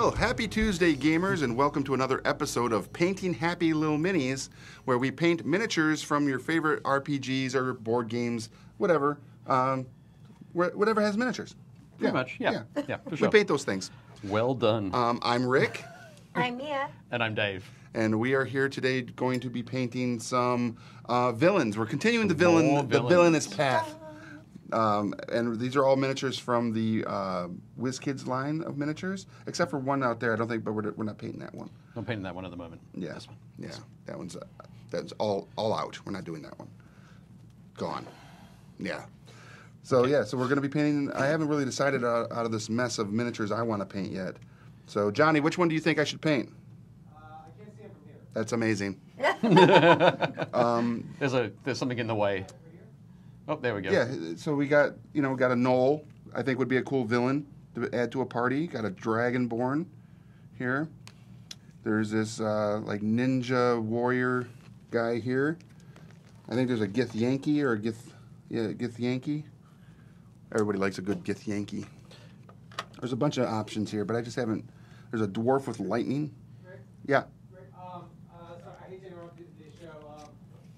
Well, happy Tuesday, gamers, and welcome to another episode of Painting Happy Little Minis, where we paint miniatures from your favorite RPGs or board games, whatever, um, wh- whatever has miniatures. Pretty much, yeah. Yeah, for sure. We paint those things. Well done. Um, I'm Rick, I'm Mia. and I'm Dave. and we are here today going to be painting some uh, villains. We're continuing the More villain, the villains. villainous path. Um, and these are all miniatures from the uh, WizKids line of miniatures, except for one out there. I don't think, but we're, we're not painting that one. I'm painting that one at the moment. Yeah, This one. yeah, that one's uh, that's all all out. We're not doing that one. Gone. Yeah. So yeah, so we're gonna be painting. I haven't really decided out, out of this mess of miniatures I want to paint yet. So Johnny, which one do you think I should paint? Uh, I can't see him from here. That's amazing. There's a there's something in the way. Oh, there we go. Yeah. So we got you know got a gnoll. I think would be a cool villain to add to a party. Got a dragonborn here. There's this uh, like ninja warrior guy here. I think there's a Githyanki or a Gith yeah Githyanki. Everybody likes a good Githyanki. There's a bunch of options here, but I just haven't. There's a dwarf with lightning. Yeah. Rick, um, uh, sorry, I hate to interrupt the, the show. Um,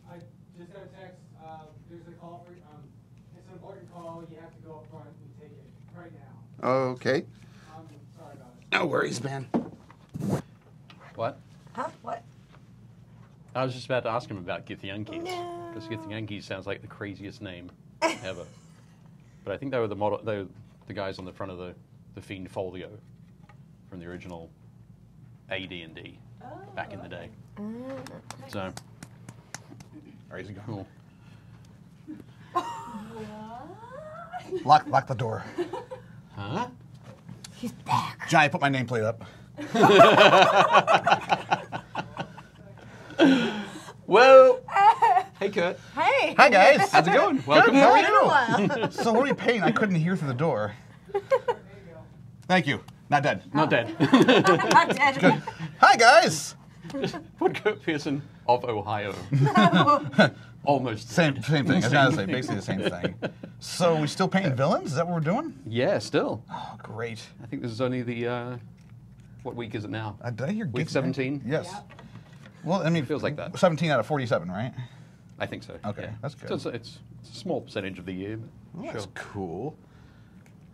I just got a text. Uh, there's a call for. Um, it's an important call. You have to go up front and take it right now. Okay. Sorry about it. No worries, man. What? Huh? What? I was just about to ask him about Githyanki. No. Because Githyanki sounds like the craziest name ever. but I think they were the model. They were the guys on the front of the the Fiend Folio from the original AD and D back in the day. Oh. So. Crazy go. Cool. Lock, lock the door. Huh? He's back. Johnny, put my nameplate up. Whoa! hey, Kurt. Hey. Hi guys. How's it going? Welcome. How are you? So what are you painting? I couldn't hear through the door. Thank you. Not dead. Not dead. Not dead. Hi guys. Put Kurt Pearson of Ohio. Almost. Same same thing. I was gonna say basically the same thing. So we still painting villains? Is that what we're doing? Yeah, still. Oh, great. I think this is only the. Uh, what week is it now? Uh, did I hear Week Gith- 17? Yes. Well, I mean, it Feels like that. 17 out of 47, right? I think so. Okay, yeah. that's good. So it's, it's, it's a small percentage of the year. But Well, sure. That's cool.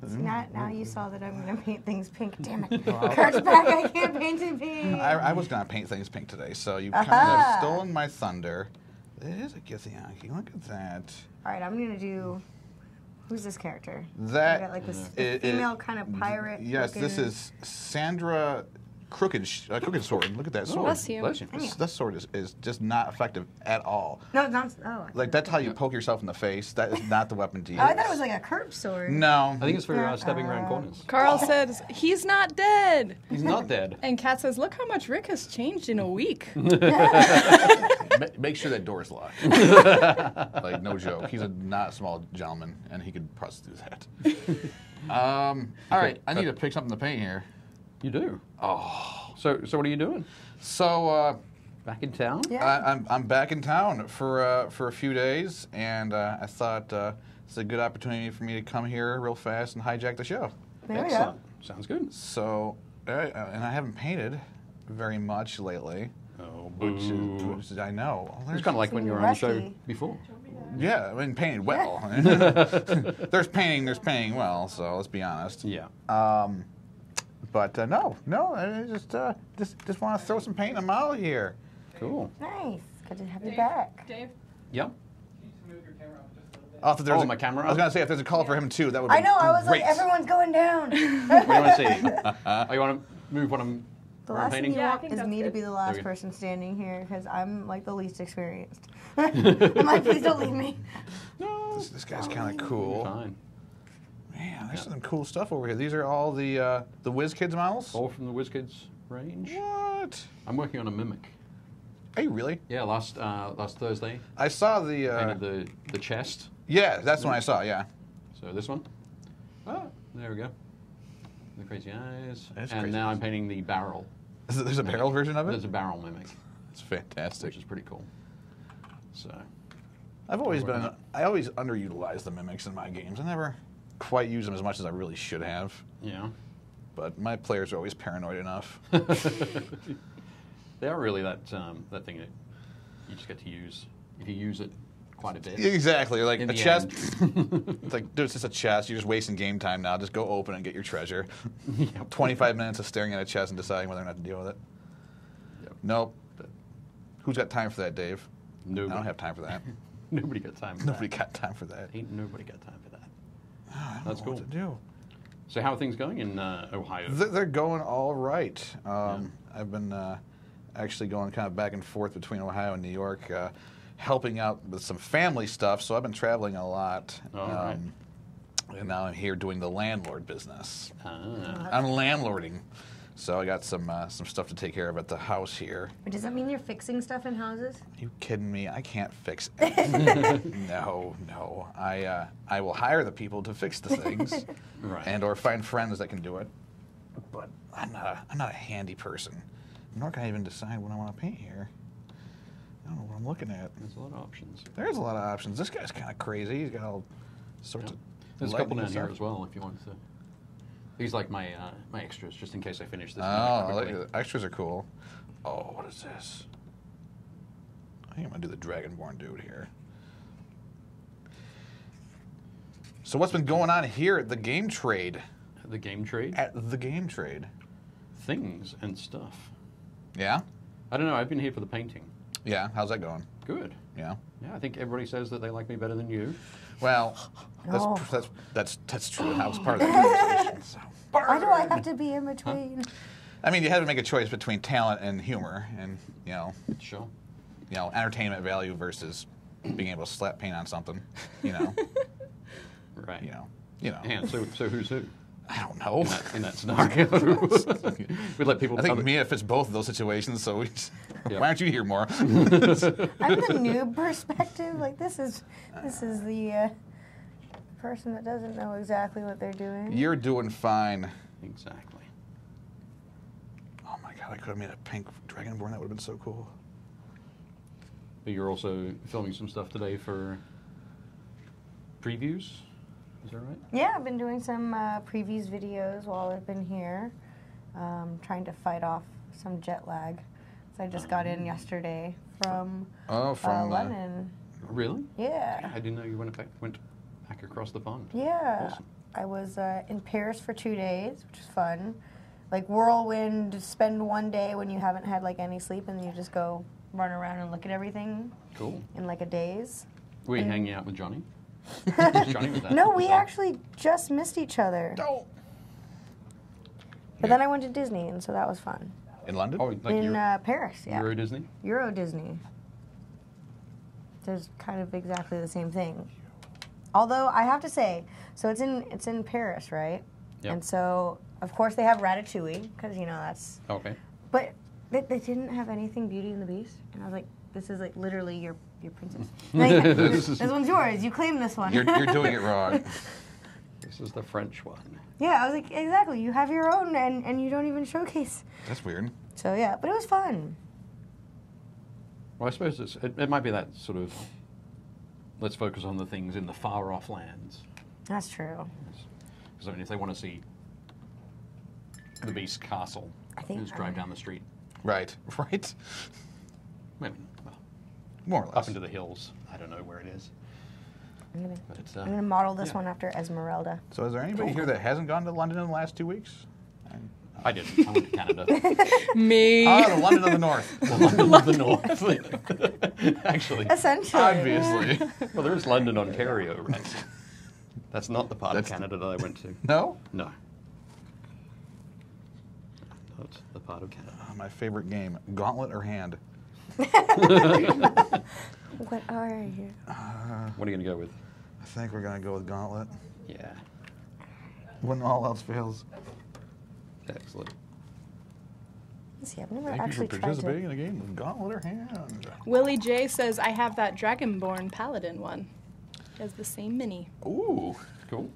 See, now, now mm, you mm. saw that I'm gonna paint things pink. Damn it. Kurt's back. I can't paint it pink. I, I was gonna paint things pink today, so you kind of stolen my thunder. It is a Githyanki. Look at that. All right, I'm gonna do. Who's this character? That got like this it- it- female kind of pirate. Yes, this is Sandra Crooked sh- uh, Crooked Sword. Look at that sword. Bless you. Bless you. This, this sword is, is just not effective at all. No, it's not. Oh. Like that's how you poke yourself in the face. That is not the weapon to use. Oh, I thought it was like a curved sword. No. I think it's for uh, stepping around Uh, corners. Carl says he's not dead. He's not dead. And Kat says, look how much Rick has changed in a week. Make sure that door is locked. like no joke. He's a not small gentleman, and he could probably do that. Um, all right, I need to pick something to paint here. You do. Oh. So, so what are you doing? So uh, Back in town? Yeah. I, I'm, I'm back in town for uh, for a few days, and uh, I thought uh, it's a good opportunity for me to come here real fast and hijack the show. There we go. Sounds good. So, all right, uh, and I haven't painted very much lately, Oh, which, is, which is- I know. Oh, It's kind of like when you were on the show before. yeah, I mean, painted well. there's painting, there's painting well. So let's be honest. Yeah. Um, but uh, no, no, I just uh, just just want to throw some paint in the model here. Cool. Nice. Good to have you back. Dave? Yep. Can you just move your camera up just a? Oh, if there's Oh, a- my camera I was gonna say if there's a call for him too, that would. I be know. I was like, everyone's going down. What do you want to see? oh, you want to move what I'm, The last thing painting? you Yeah, want is that's me to be the last person standing here because I'm like the least experienced. I'm like, please don't leave me. This, this guy's kind of cool. Fine. Man, there's some cool stuff over here. These are all the uh, the WizKids models. All from the WizKids range. What? I'm working on a mimic. Are you really? Yeah, last uh, last Thursday, I saw the. Uh, the the chest. yeah, that's the one I saw. Yeah. So this one. Oh, there we go. The crazy eyes. That's and crazy now I'm painting the barrel. Is There's a barrel version of it. There's a barrel mimic, It's fantastic. which is pretty cool. So, I've always been. I always underutilize the mimics in my games. I never quite use them as much as I really should have. yeah. but my players are always paranoid enough. They are really that um, that thing that you just get to use if you use it quite a bit. exactly, like In a the chest. it's like, dude, it's just a chest. You're just wasting game time now. Just go open and get your treasure. Yep. 25 minutes of staring at a chest and deciding whether or not to deal with it. Yep. Nope. Who's got time for that, Dave? Nobody. I don't have time for that. Nobody got time. For Nobody that. got time for that. Ain't nobody got time for that. I don't That's know cool. What to do. So how are things going in uh, Ohio? Th- They're going all right. Um, I've been uh, actually going kind of back and forth between Ohio and New York, uh, helping out with some family stuff. So I've been traveling a lot. Um, All right. And now I'm here doing the landlord business. Ah. I'm landlording. So I got some uh, some stuff to take care of at the house here. But does that mean you're fixing stuff in houses? you kidding me? I can't fix anything. no, no. I uh, I will hire the people to fix the things, Right. and or find friends that can do it. But I'm not a I'm not a handy person. Nor can I even decide what I want to paint here. I don't know what I'm looking at. There's a lot of options. There's a lot of options. This guy's kind of crazy. He's got all sorts Yeah. of. There's a couple lightning down here as well if you want to. These like my uh, my extras just in case I finish this. Oh, the extras are cool. Oh, what is this? I think I'm gonna do the Dragonborn dude here. So what's been going on here at the game trade? the game trade At the game trade. things and stuff. Yeah? I don't know. I've been here for the painting. Yeah, how's that going? Good. Yeah. Yeah, I think everybody says that they like me better than you. Well, that's oh. No. that's that's that's true. That was part of that conversation. So. Why do I have to be in between? I mean, you had to make a choice between talent and humor, and you know, Sure. you know, entertainment value versus being able to slap paint on something. You know, Right. you know, you know. And so, so who's who I don't know. in that, in that scenario? we let people. I think other- Mia fits both of those situations, so we just, Yeah. why aren't you here more? I'm the noob perspective. Like this is this is the uh, person that doesn't know exactly what they're doing. You're doing fine. Exactly. Oh my god, I could have made a pink dragonborn. That would have been so cool. But you're also filming some stuff today for previews. Is that right? Yeah, I've been doing some uh, previews videos while I've been here, um, trying to fight off some jet lag. So I just got in yesterday from, Oh, uh, from uh, London. Really? Yeah, I didn't know you went back went back across the pond. yeah. Awesome. I was uh, in Paris for two days, which is fun. Like whirlwind, spend one day when you haven't had like any sleep, and then you just go run around and look at everything Cool. in like a daze. Were you And- hanging out with Johnny? Johnny was that? No, we actually just missed each other. Oh. But then I went to Disney, and so that was fun. In London. Oh, like in Euro, uh, Paris, yeah. Euro Disney. Euro Disney. There's kind of exactly the same thing. Although I have to say, so it's in it's in Paris, right? Yep. And so of course they have Ratatouille because you know that's. Okay. But they, they didn't have anything Beauty and the Beast, and I was like, this is like literally your your princess. Like, this, this one's yours. You claim this one. You're, you're doing it wrong. This is the French one. yeah, I was like, exactly. You have your own, and and you don't even showcase. That's weird. So yeah, but it was fun. Well, I suppose it's, it, it might be that sort of. Let's focus on the things in the far off lands. That's true. Because I mean, if they want to see the Beast Castle, I think- just drive down the street. Right. Right. Maybe well, More or less. up into the hills. I don't know where it is, I'm gonna. Uh, I'm gonna model this yeah. one after Esmeralda. So, is there anybody here that hasn't gone to London in the last two weeks? I didn't. I went to Canada. Me. Ah, the London of the North. the London of the North. Actually, Essentially. Obviously. well, there is London, Ontario, right? That's not the part That's- of Canada that I went to. No. No. Not the part of Canada. Ah, my favorite game: Gauntlet or Hand. What are you? What are you going to go with? I think we're gonna go with Gauntlet. Yeah. When all else fails. Excellent. Let's see, I've never Thank you for actually tried participating to. in a game of Gauntlet or Hand. Willie J says I have that Dragonborn Paladin one. He has the same mini. Ooh. Cool.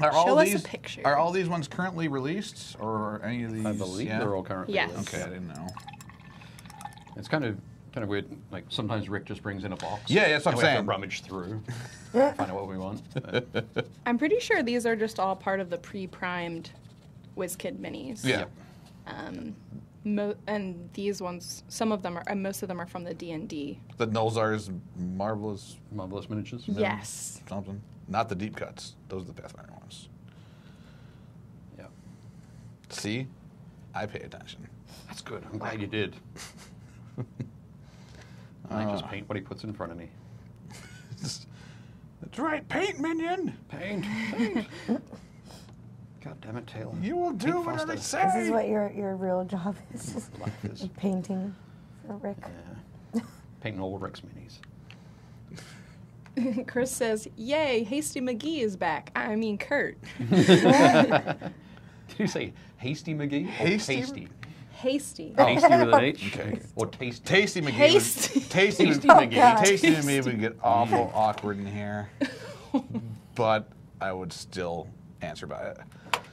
Are all Show us a these picture. are all these ones currently released, or are any of these? I believe yeah? they're all currently Yes. released. Okay, I didn't know. It's kind of kind of weird. Like sometimes Rick just brings in a box. Yeah, that's what and I'm we have saying. to rummage through, find out what we want. But I'm pretty sure these are just all part of the pre-primed WizKid minis. Yeah. Um, mo- and these ones, some of them are, and most of them are from the D and D. The Nolzur's marvelous Marvelous miniatures. Mm-hmm. Yes. something. Not the deep cuts. Those are the Pathfinder ones. Yeah. See, I pay attention. That's good. I'm glad you did. I just oh. paint what he puts in front of me. That's right, paint minion. Paint, paint. God damn it, Taylor. You will do Paint what I faster. This is what your your real job is. Life is. Painting for Rick. Yeah. Painting all Rick's minis. Chris says, "Yay, Hasty McGee is back. I mean, Kurt. Did you say Hasty McGee? Or Hasty? Tasty. Hasty. Tasty with an H? Okay. Or tasty? Tasty McGee. Haste. would- Tasty, Tasty oh, would- McGee. God. Tasty to me would get awful awkward in here, but I would still answer by it.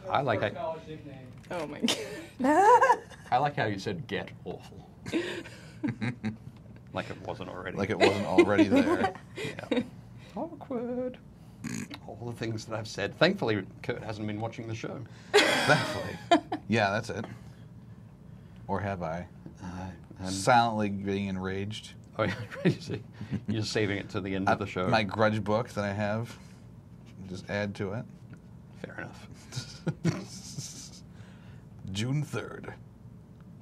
I like First it. college nickname. Oh my god. I like how you said get awful. like it wasn't already. Like it wasn't already there. Yeah. Awkward. All the things that I've said. Thankfully, Kurt hasn't been watching the show. Thankfully. Yeah, that's it. Or have I? Uh, and, Silently getting enraged. oh, yeah, you see, you're just saving it to the end of the show. My grudge book that I have. Just add to it. Fair enough. June 3rd.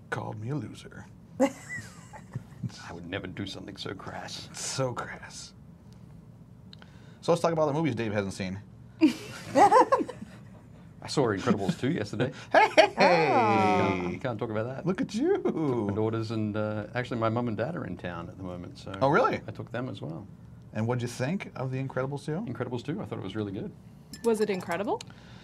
Called me a loser. I would never do something so crass. So crass. So let's talk about the movies Dave hasn't seen. I saw Incredibles 2 yesterday. Hey! Can't, can't talk about that. Look at you. My you. daughters and uh, actually my mum and dad are in town at the moment. So Oh, really? I took them as well. And what'd you think of The Incredibles 2? Incredibles 2, I thought it was really good. Was it incredible?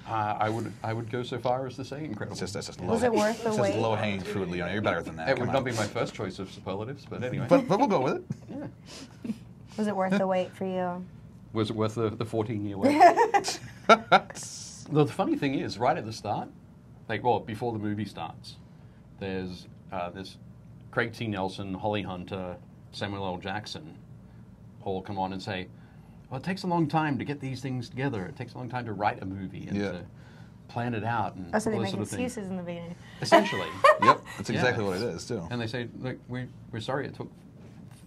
Uh, I would I would go so far as to say incredible. It's just, that's just Was it worth the it's wait? just low hanging fruit, Leon. You're better than that. it Come would not on. be my first choice of superlatives, but anyway. But, but we'll go with it. yeah. Was it worth the wait for you? Was it worth the, the 14 year wait? The, the funny thing is, right at the start, like, well, before the movie starts, there's uh, there's Craig T. Nelson, Holly Hunter, Samuel L. Jackson all come on and say, well, it takes a long time to get these things together. It takes a long time to write a movie and Yeah. to plan it out and Oh, so they all make this sort of thing. in the beginning. Essentially. Yep, that's Yeah. exactly what it is, too. And they say, look, we, we're sorry it took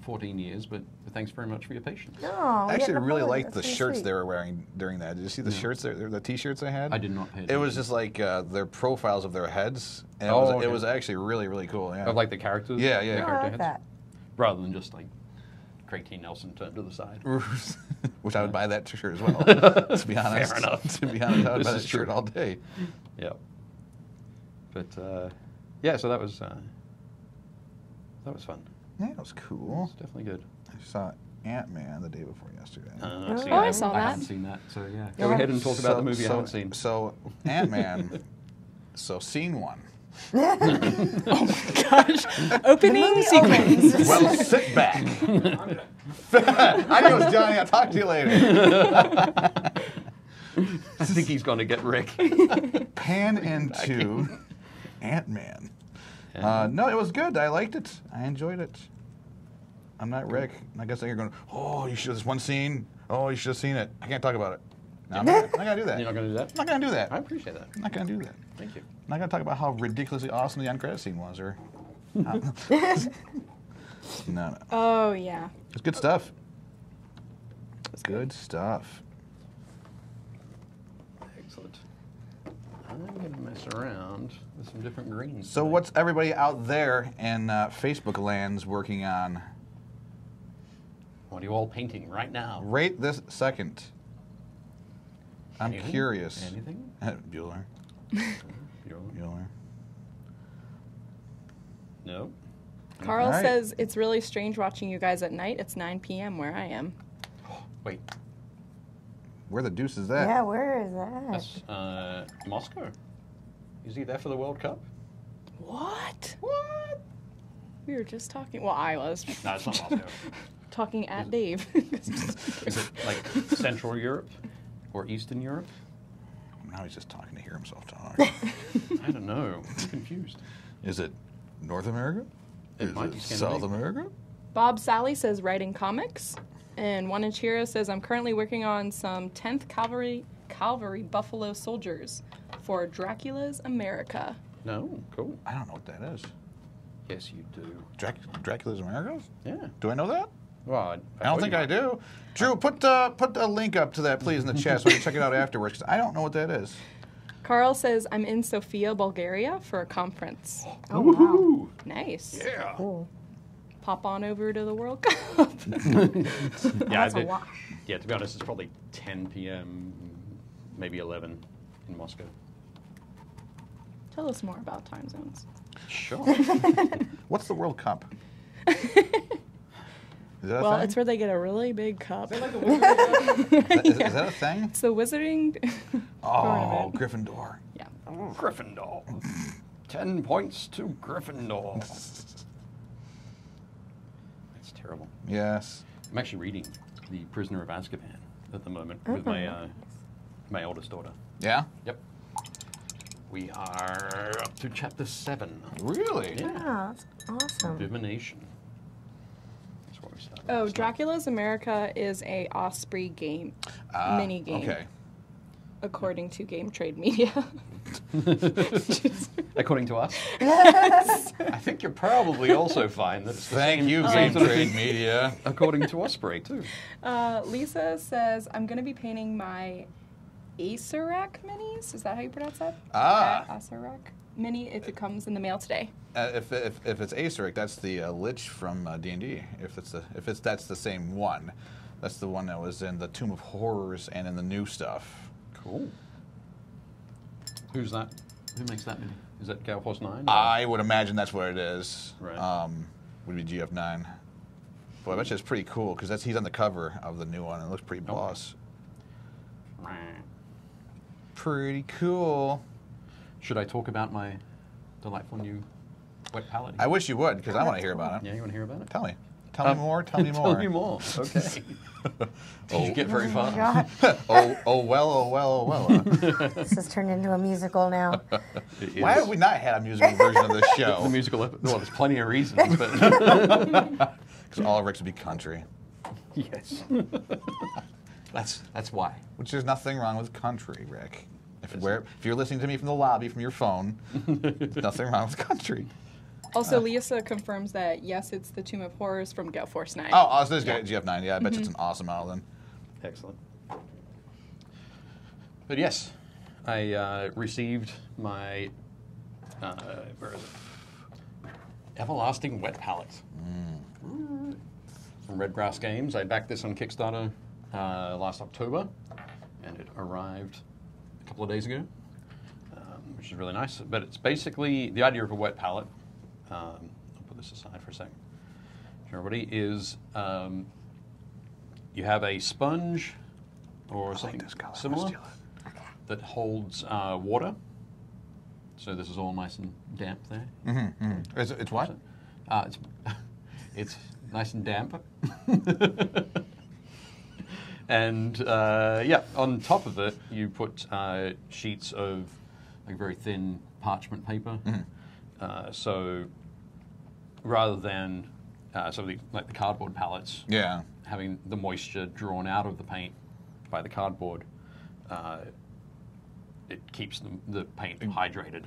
14 years, but thanks very much for your patience. No, we I actually really apologize. liked the That's pretty shirts sweet. they were wearing during that. Did you see the shirts, they- the t-shirts they had? I did not pay It was just like uh, their profiles of their heads, and it, Oh, was, okay. it was actually really, really cool. Yeah. Of like the characters? Yeah, yeah. the Oh, I like heads? that. Rather than just like Craig T. Nelson turned to the side. Which I would buy that shirt as well. to be honest, Fair enough. To be honest, I would This buy that is true. shirt all day. Yeah. But uh, yeah, so that was uh, that was fun. Yeah, it was It cool. was definitely good. I saw Ant Man the day before yesterday. Uh, see, Oh, I haven't- saw I haven't seen that, so yeah. Yeah. Go ahead and talk about the movie so, I haven't seen. So Ant Man. so scene one. Oh my gosh. Opening sequence. Well, sit back. Adios, Johnny. I'll talk to you later. I think he's going to get Rick. Pan into Ant Man. Uh, no, it was good. I liked it. I enjoyed it. I'm not Rick. I guess you're going, oh, you should have this one scene. Oh, you should have seen it. I can't talk about it. No, I'm not, I'm not going to do that. You're not going to do that? I'm not going to do that. I appreciate that. I'm not going to do that. Thank you. I'm not going to talk about how ridiculously awesome the end credit scene was, or no, no, Oh yeah. it's good stuff. Good stuff. Excellent. I'm going to mess around with some different greens. So, today. what's everybody out there in uh, Facebook lands working on What are you all painting right now? right this second? I'm Anything? curious. Anything? Bueller. You're- Bueller. No? Carl Alright. says it's really strange watching you guys at night. It's 9 p.m. where I am. Wait, Where the deuce is that? Yeah, where is that? that's uh, Moscow. Is he there for the World Cup? What? What? We were just talking. Well, I was No, it's not Moscow. talking at Dave. Is it like Central Europe or Eastern Europe? Now he's just talking to hear himself talk. I don't know. I'm confused. is it North America? It is might be South America? Bob Sally says writing comics, and One Inch Hero says I'm currently working on some 10th Cavalry Calvary Buffalo Soldiers for Dracula's America. No, cool. I don't know what that is. Yes, you do. Drac- Dracula's America? Yeah. Do I know that? Well, I, I don't think I do. Drew, put uh, put a link up to that, please, in the chat so we can check it out afterwards. 'cause I don't know what that is. Carl says, I'm in Sofia, Bulgaria for a conference. Oh wow. Nice. Yeah. Cool. Pop on over to the World Cup. Yeah, That's a I did- lot. yeah. To be honest, it's probably 10 p.m., maybe 11 in Moscow. Tell us more about time zones. Sure. What's the World Cup? Is that a Well, thing? it's where they get a really big cup. Is that like a? Is that- is, is that a thing? It's the wizarding. Oh, Gryffindor. yeah. Gryffindor. 10 points to Gryffindor. That's terrible. Yes. I'm actually reading The Prisoner of Azkaban at the moment with my Oh. uh, my oldest daughter. Yeah. Yep. We are up to chapter seven. Really? Yeah. Oh, that's awesome. Divination. That's where we started. Oh, last night. Dracula's America is a Osprey game, Ah, mini game, Okay. according to Game Trade Media. According to us. Yes. I think you'll probably also find that it's the Thank same- you, same Game sort of Trade thing Media. According to Osprey too. Uh, Lisa says, I'm going to be painting my Acerac minis. Is that how you pronounce that? Ah. Uh, Acerac mini if it comes in the mail today. Uh, if, if, if it's Acerich, that's the uh, Lich from uh, D&D. If it's the if it's that's the same one, that's the one that was in the Tomb of Horrors and in the new stuff. Cool. Who's that? Who makes that mini? Is that Gale Force 9? I would imagine that's what it is. Right. Um, would be GF9. Boy, I bet you it's pretty cool because that's he's on the cover of the new one. It looks pretty Okay. boss. Pretty cool. Should I talk about my delightful new wet palette? I wish you would because I want to hear about it. Yeah, you want to hear about it? Tell me. Tell Um, me more. Tell me more. Tell me more. Okay. Did you get very Oh far? oh, oh well, oh well, oh well. This has turned into a musical now. Why is. have we not had a musical version of this the show? musical? Well, there's plenty of reasons, but Because all of Rick's would be country, yes, that's that's why. which there's nothing wrong with country, Rick. If, where, if you're listening to me from the lobby from your phone, there's nothing wrong with country. Also, Lisa confirms that yes, it's the Tomb of Horrors from Gale Force 9. Oh, oh so this is GF9. Yeah, I bet you it's an awesome model then. Excellent. But yes, I uh, received my uh, where is it? Everlasting Wet Palette from Redgrass Games. I backed this on Kickstarter uh, last October, and it arrived a couple of days ago, um, which is really nice. But it's basically the idea of a wet palette. Um, I'll put this aside for a second. Everybody is um, you have a sponge or something this color. Similar steal that holds uh, water. So this is all nice and damp there. Mm-hmm, mm-hmm. It's, it's what? Uh, it's, it's nice and damp. and uh, yeah, on top of it, you put uh, sheets of like very thin parchment paper. Uh, so rather than uh, some of the like the cardboard palettes, Yeah. having the moisture drawn out of the paint by the cardboard, uh, it keeps the, the paint hydrated.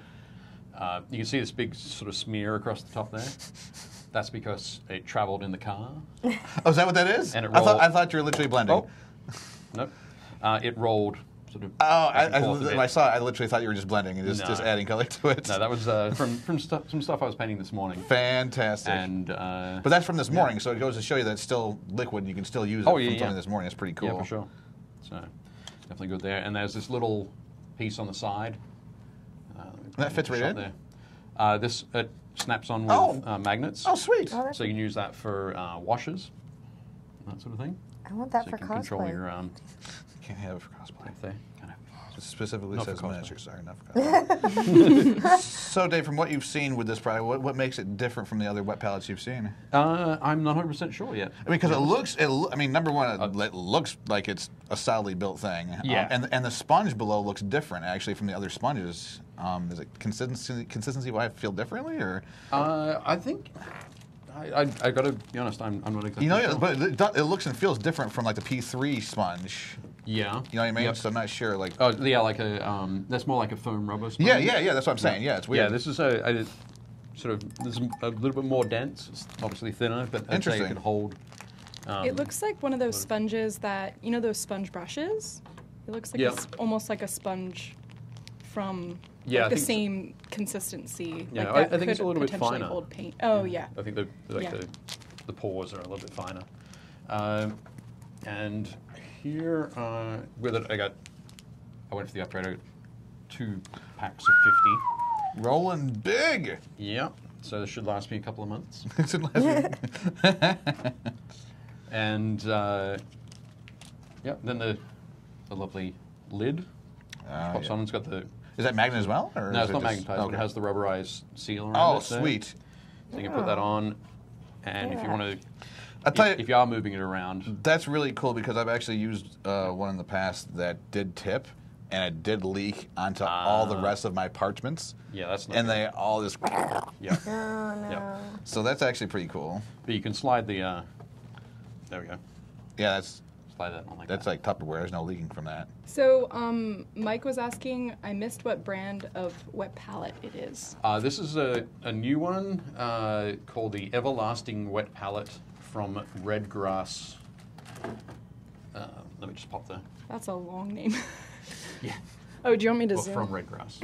Uh, you can see this big sort of smear across the top there. That's because it traveled in the car. Oh, is that what that is? And it I thought I thought you were literally blending. Oh, nope. Uh, it rolled sort of. Oh, I, back I, forth a when bit. I saw it, I literally thought you were just blending and just, No. just adding color to it. No, that was uh, from from stuff, some stuff I was painting this morning. fantastic. And uh, but that's from this morning, so it goes to show you that it's still liquid. And you can still use it Oh, yeah, from yeah. something this morning. It's pretty cool. Yeah, for sure. So definitely good there. And there's this little piece on the side. Uh, let me put That fits right in? There. Uh, this it snaps on with Oh. uh, magnets. Oh, sweet. Oh, So you can use that for uh, washers, that sort of thing. I want that so for you can control cosplay. your um, Can't have it for cosplay. if they kind of. It specifically Not for says cosplay. Sorry, not for cosplay. so, Dave, from what you've seen with this product, what, what makes it different from the other wet palettes you've seen? Uh, I'm not 100 percent sure yet. I mean, because it looks, it, lo- I mean, number one, Uh, it, it looks like it's a solidly built thing. Um, Yeah. and and the sponge below looks different actually from the other sponges. Um, is it consistency consistency why I feel differently, or Uh, I think. I, I, I got to be honest. I'm, I'm not exactly. you know, sure. but it, it looks and feels different from like the P3 sponge. Yeah. You know what I mean? Yep. So I'm not sure. Like, Oh, yeah, like a um, that's more like a foam rubber. Sponge. yeah, yeah, yeah. That's what I'm saying. Yeah, it's weird. Yeah, this is a, a sort of this is a little bit more dense. It's obviously thinner, but I'd say Interesting. it could hold. Um, It looks like one of those sponges that you know those sponge brushes. It looks like Yeah. a s almost like a sponge from Yeah, like the think so. same consistency. Yeah, like I- that I think it's could a little bit potentially finer. Hold paint. Oh yeah. I think the like Yeah. the, the pores are a little bit finer. Um, and here uh, with it, I got I went for the upgrade. I got two packs of fifty. Rolling big. Yeah, so this should last me a couple of months. It's in last week. And uh, yeah, then the the lovely lid Ah, pops yeah. on. It's got the Is that magnet as well? Or no, is it's it not just- magnetized, but okay. it has the rubberized seal around Oh, it. there. sweet. So you can put that on, and if you want to, I'll tell if, you, if you are moving it around, that's really cool because I've actually used uh, one in the past that did tip, and it did leak onto all the Ah. rest of my parchments, yeah, that's not and good. they all just. yeah. Oh no. Yep. So that's actually pretty cool. But you can slide the. Uh, there we go. Yeah, that's Slide that on like that's that. like Tupperware. There's no leaking from that. So um, Mike was asking. I missed what brand of wet palette it is. Uh, this is a, a new one uh, called the Everlasting Wet Palette from Redgrass. Uh, let me just pop the. That's a long name. Yeah. oh, do you want me to Well, zoom? from Redgrass.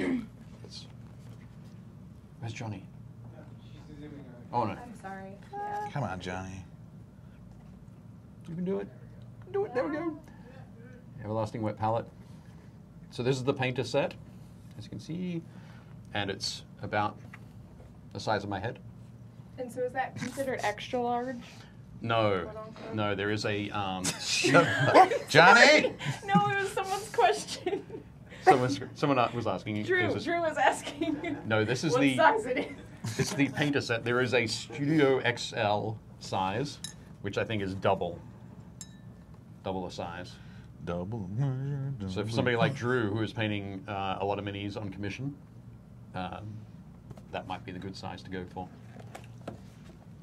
it's, where's Johnny? She's zooming already. Oh no, I'm sorry. Come on, Johnny. you can do it. Do it. There we go. Everlasting Wet Palette. So this is the painter set, as you can see, and it's about the size of my head. And so is that considered extra large? No, no, there is a um, Johnny. no, it was someone's question. someone someone was asking. Drew, Drew was asking. No, this is what the size it is. it's the painter set. There is a Studio XL size, which I think is double, double the size. Double. So for somebody like Drew, who is painting uh, a lot of minis on commission, um, that might be the good size to go for.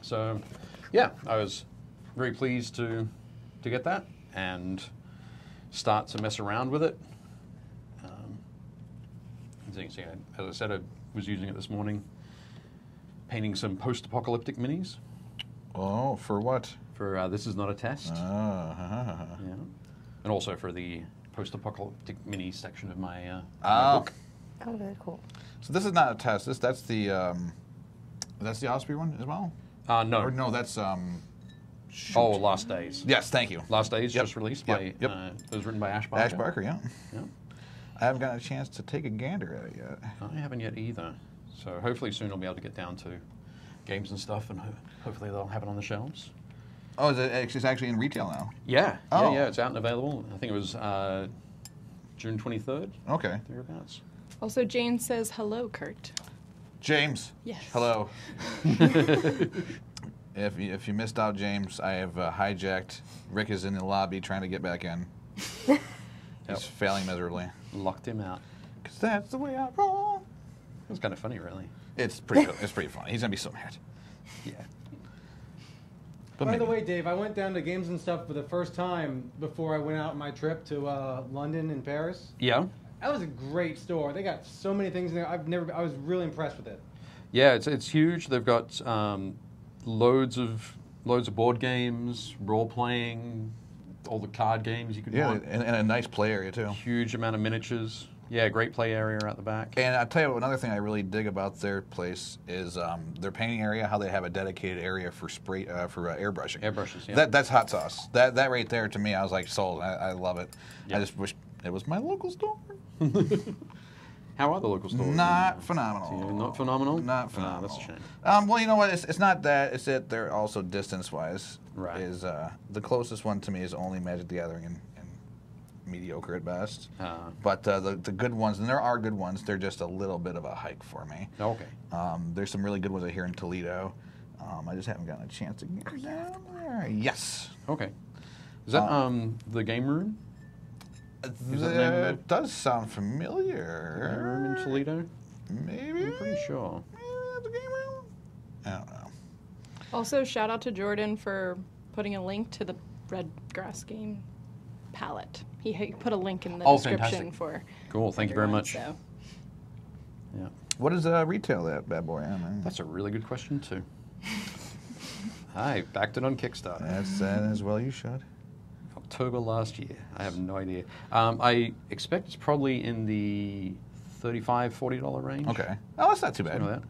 So, yeah, I was very pleased to to get that and start to mess around with it. Um, as you can see, I- as I said, I was using it this morning, painting some post-apocalyptic minis. Oh, for what? For uh, this is not a test. Ah. Yeah. And also for the post-apocalyptic mini section of my, uh, my Ah. book. Oh, very cool. So this is not a test. This that's the um, that's the Osprey one as well. Uh, no. Or no, that's um. shoot. Oh, Last Days. Yes, thank you. Last Days Yep. just released Yep. by. Yep. Uh, it was written by Ash Barker. Ash Barker, yeah. Yeah. I haven't gotten a chance to take a gander at it yet. I haven't yet either. So hopefully soon I'll be able to get down to games and stuff, and ho- hopefully they'll have it on the shelves. Oh, is it, it's actually in retail now. Yeah. Oh. Yeah, yeah. It's out and available. I think it was uh, June 23rd, Okay. thereabouts. Also, Jane says hello, Kurt. James. Yes. Hello. If you, if you missed out, James, I have uh, hijacked. Rick is in the lobby trying to get back in. He's Yep. failing miserably. Locked him out. Cause that's the way I roll. It was kind of funny, really. It's pretty. it's pretty funny. He's gonna be so mad. Yeah. But By the way, Dave, I went down to Games and Stuff for the first time before I went out on my trip to uh, London and Paris. Yeah. That was a great store. They got so many things in there. I've never. I was really impressed with it. Yeah, it's it's huge. They've got um, loads of loads of board games, role playing, all the card games you could yeah, want. and, and a nice play area too. Huge amount of miniatures. Yeah, great play area out the back. And I'll tell you what, another thing I really dig about their place is um, their painting area. How they have a dedicated area for spray uh, for uh, airbrushing. Airbrushes, yeah. That that's hot sauce. That that right there to me, I was like sold. I, I love it. Yeah. I just wish it was my local store. How are the local stores? Not phenomenal. Not phenomenal. Not Ah, phenomenal. that's a shame. Um, well, you know what? It's, it's not that. It's that they're also distance wise. Right. Is uh, the closest one to me is only Magic the Gathering and, and mediocre at best. Ah. But uh, the the good ones, and there are good ones. They're just a little bit of a hike for me. Okay. Um, there's some really good ones out here in Toledo. Um, I just haven't gotten a chance to get down there. Yes. Okay. Is that Uh, um the game room? Is that the name of it? does sound Game familiar. room in Toledo? Maybe. I'm pretty sure. Maybe that's a game room. I don't know. Also, shout out to Jordan for putting a link to the red grass game palette. He, he put a link in the Oh, description fantastic. for. Cool. Thank you very much. So. Yeah. What is uh, retail that bad boy? I don't. That's a really good question too. I backed it on Kickstarter. That's uh, as well you should. October last year. I have no idea. Um, I expect it's probably in the 35 40 dollar range. Okay. Oh, that's not too bad. Something like that.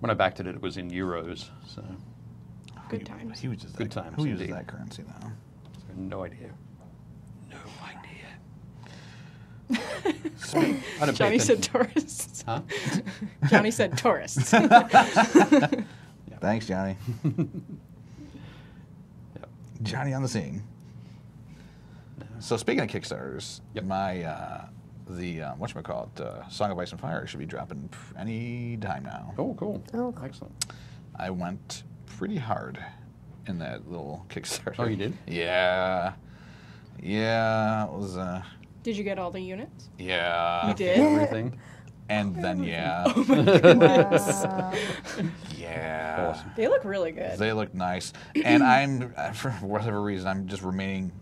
When I backed it, it was in euros. So Good times. Who uses Good that? times, Who uses indeed. that currency now? so no idea. No idea. I don't pay Johnny said attention. tourists. Huh? Johnny said tourists. Thanks, Johnny. Yep. Johnny on the scene. So speaking of Kickstarters, Yep. my uh, the uh, whatchamacallit, uh, Song of Ice and Fire should be dropping any time now. Oh, cool. Oh, cool. Excellent. I went pretty hard in that little Kickstarter. Oh, you did? Yeah. Yeah, it was uh Did you get all the units? yeah. You did? Everything. And then yeah. Wow. yeah. Awesome. They look really good. They look nice, and I'm uh, for whatever reason I'm just remaining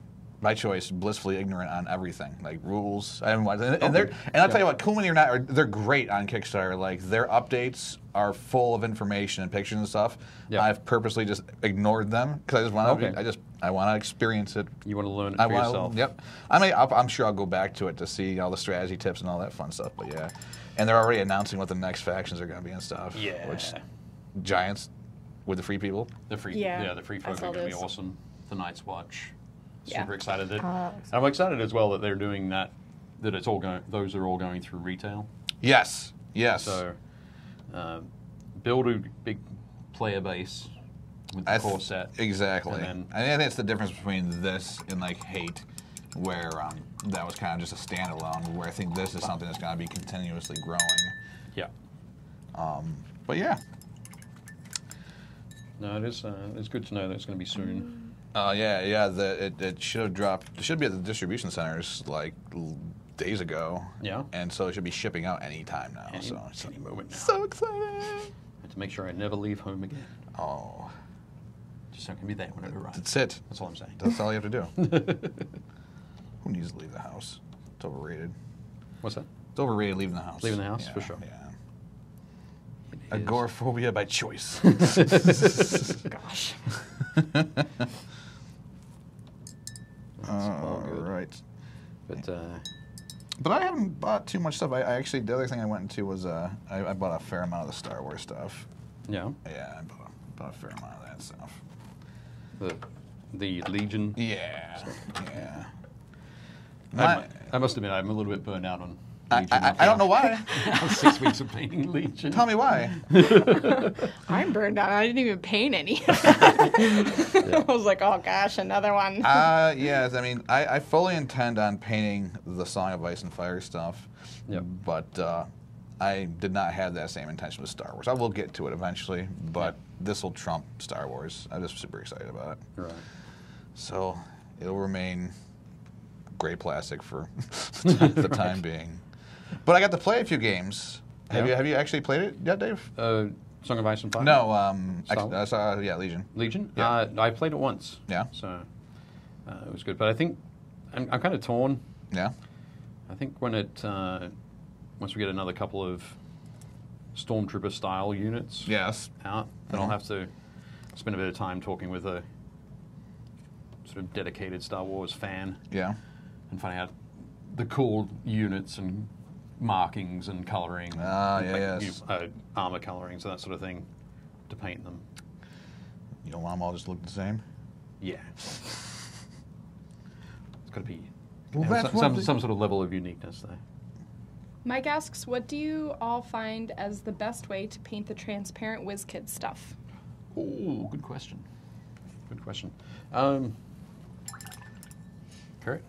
by choice blissfully ignorant on everything like rules. I haven't watched, and, and oh, they're and I'll tell you what, cool mini or not, are- they're great on Kickstarter. Like their updates are full of information and pictures and stuff. Yeah. I've purposely just ignored them because I just want to. Okay. I just I want to experience it. You want to learn it I for want. yourself. Yep. I mean, I'll, I'm sure I'll go back to it to see all the strategy tips and all that fun stuff. But yeah, and they're already announcing what the next factions are going to be and stuff. Yeah. Which giants with the free people. The free, Yeah, yeah, the free I folk are going to be awesome. The Night's Watch. Yeah. Super excited. That, Uh, I'm excited as well that they're doing that. That it's all going. Those are all going through retail. Yes. Yes. So, uh, build a big player base with the I th- core set. Exactly. And And, then- I think that's the difference between this and like Hate, where um, that was kind of just a standalone. Where I think this is something that's going to be continuously growing. Yeah. Um, but yeah, No, it is. Uh, it's good to know that it's going to be soon. Uh, yeah, yeah. The, it, it should have dropped. It should be at the distribution centers like l- days ago. Yeah. And so it should be shipping out any time now. Any, so so, any moment now. so excited. And to make sure I never leave home again. Oh, Just so I can be there whenever it arrives. that's it. That's all I'm saying. That's all you have to do. Who needs to leave the house? It's overrated. What's that? It's overrated leaving the house. Leaving the house, Yeah, for sure. Yeah. Agoraphobia by choice. Gosh. All All good. right. But uh, But I haven't bought too much stuff. I, I actually, the other thing I went into was uh, I, I bought a fair amount of the Star Wars stuff. yeah, Yeah, I bought a, bought a fair amount of that stuff. the the Legion. Yeah. Yeah. I, I must admit, I'm a little bit burned out on. I, Legion I, I don't know why. Six weeks of painting Legion. Tell me why. I'm burned out. I didn't even paint any. I was like, oh gosh, another one. Uh, yes, I mean, I, I fully intend on painting the Song of Ice and Fire stuff. Yep. But uh, I did not have that same intention with Star Wars. I will get to it eventually, but this will trump Star Wars. I'm just super excited about it. Right. So it'll remain gray plastic for the time being. But I got to play a few games. Have Yeah. you have you actually played it yet, Dave? Uh, Song of Ice and Fire. No, um, I? I yeah, Legion. Legion. Yeah. Uh, I played it once. Yeah. So uh, it was good, but I think I'm, I'm kind of torn. Yeah. I think when it uh, once we get another couple of stormtrooper style units Yes. out, then Mhm. I'll have to spend a bit of time talking with a sort of dedicated Star Wars fan Yeah. and finding out the cool units and markings and coloring. Ah, and, yeah, yes. you- uh, armor colorings and that sort of thing to paint them. You don't want them all just look the same. Yeah. It's got to be Well, that's some, some, thing- some sort of level of uniqueness there. Mike asks, what do you all find as the best way to paint the transparent WizKid stuff? Oh, good question. Good question. Um, Kurt?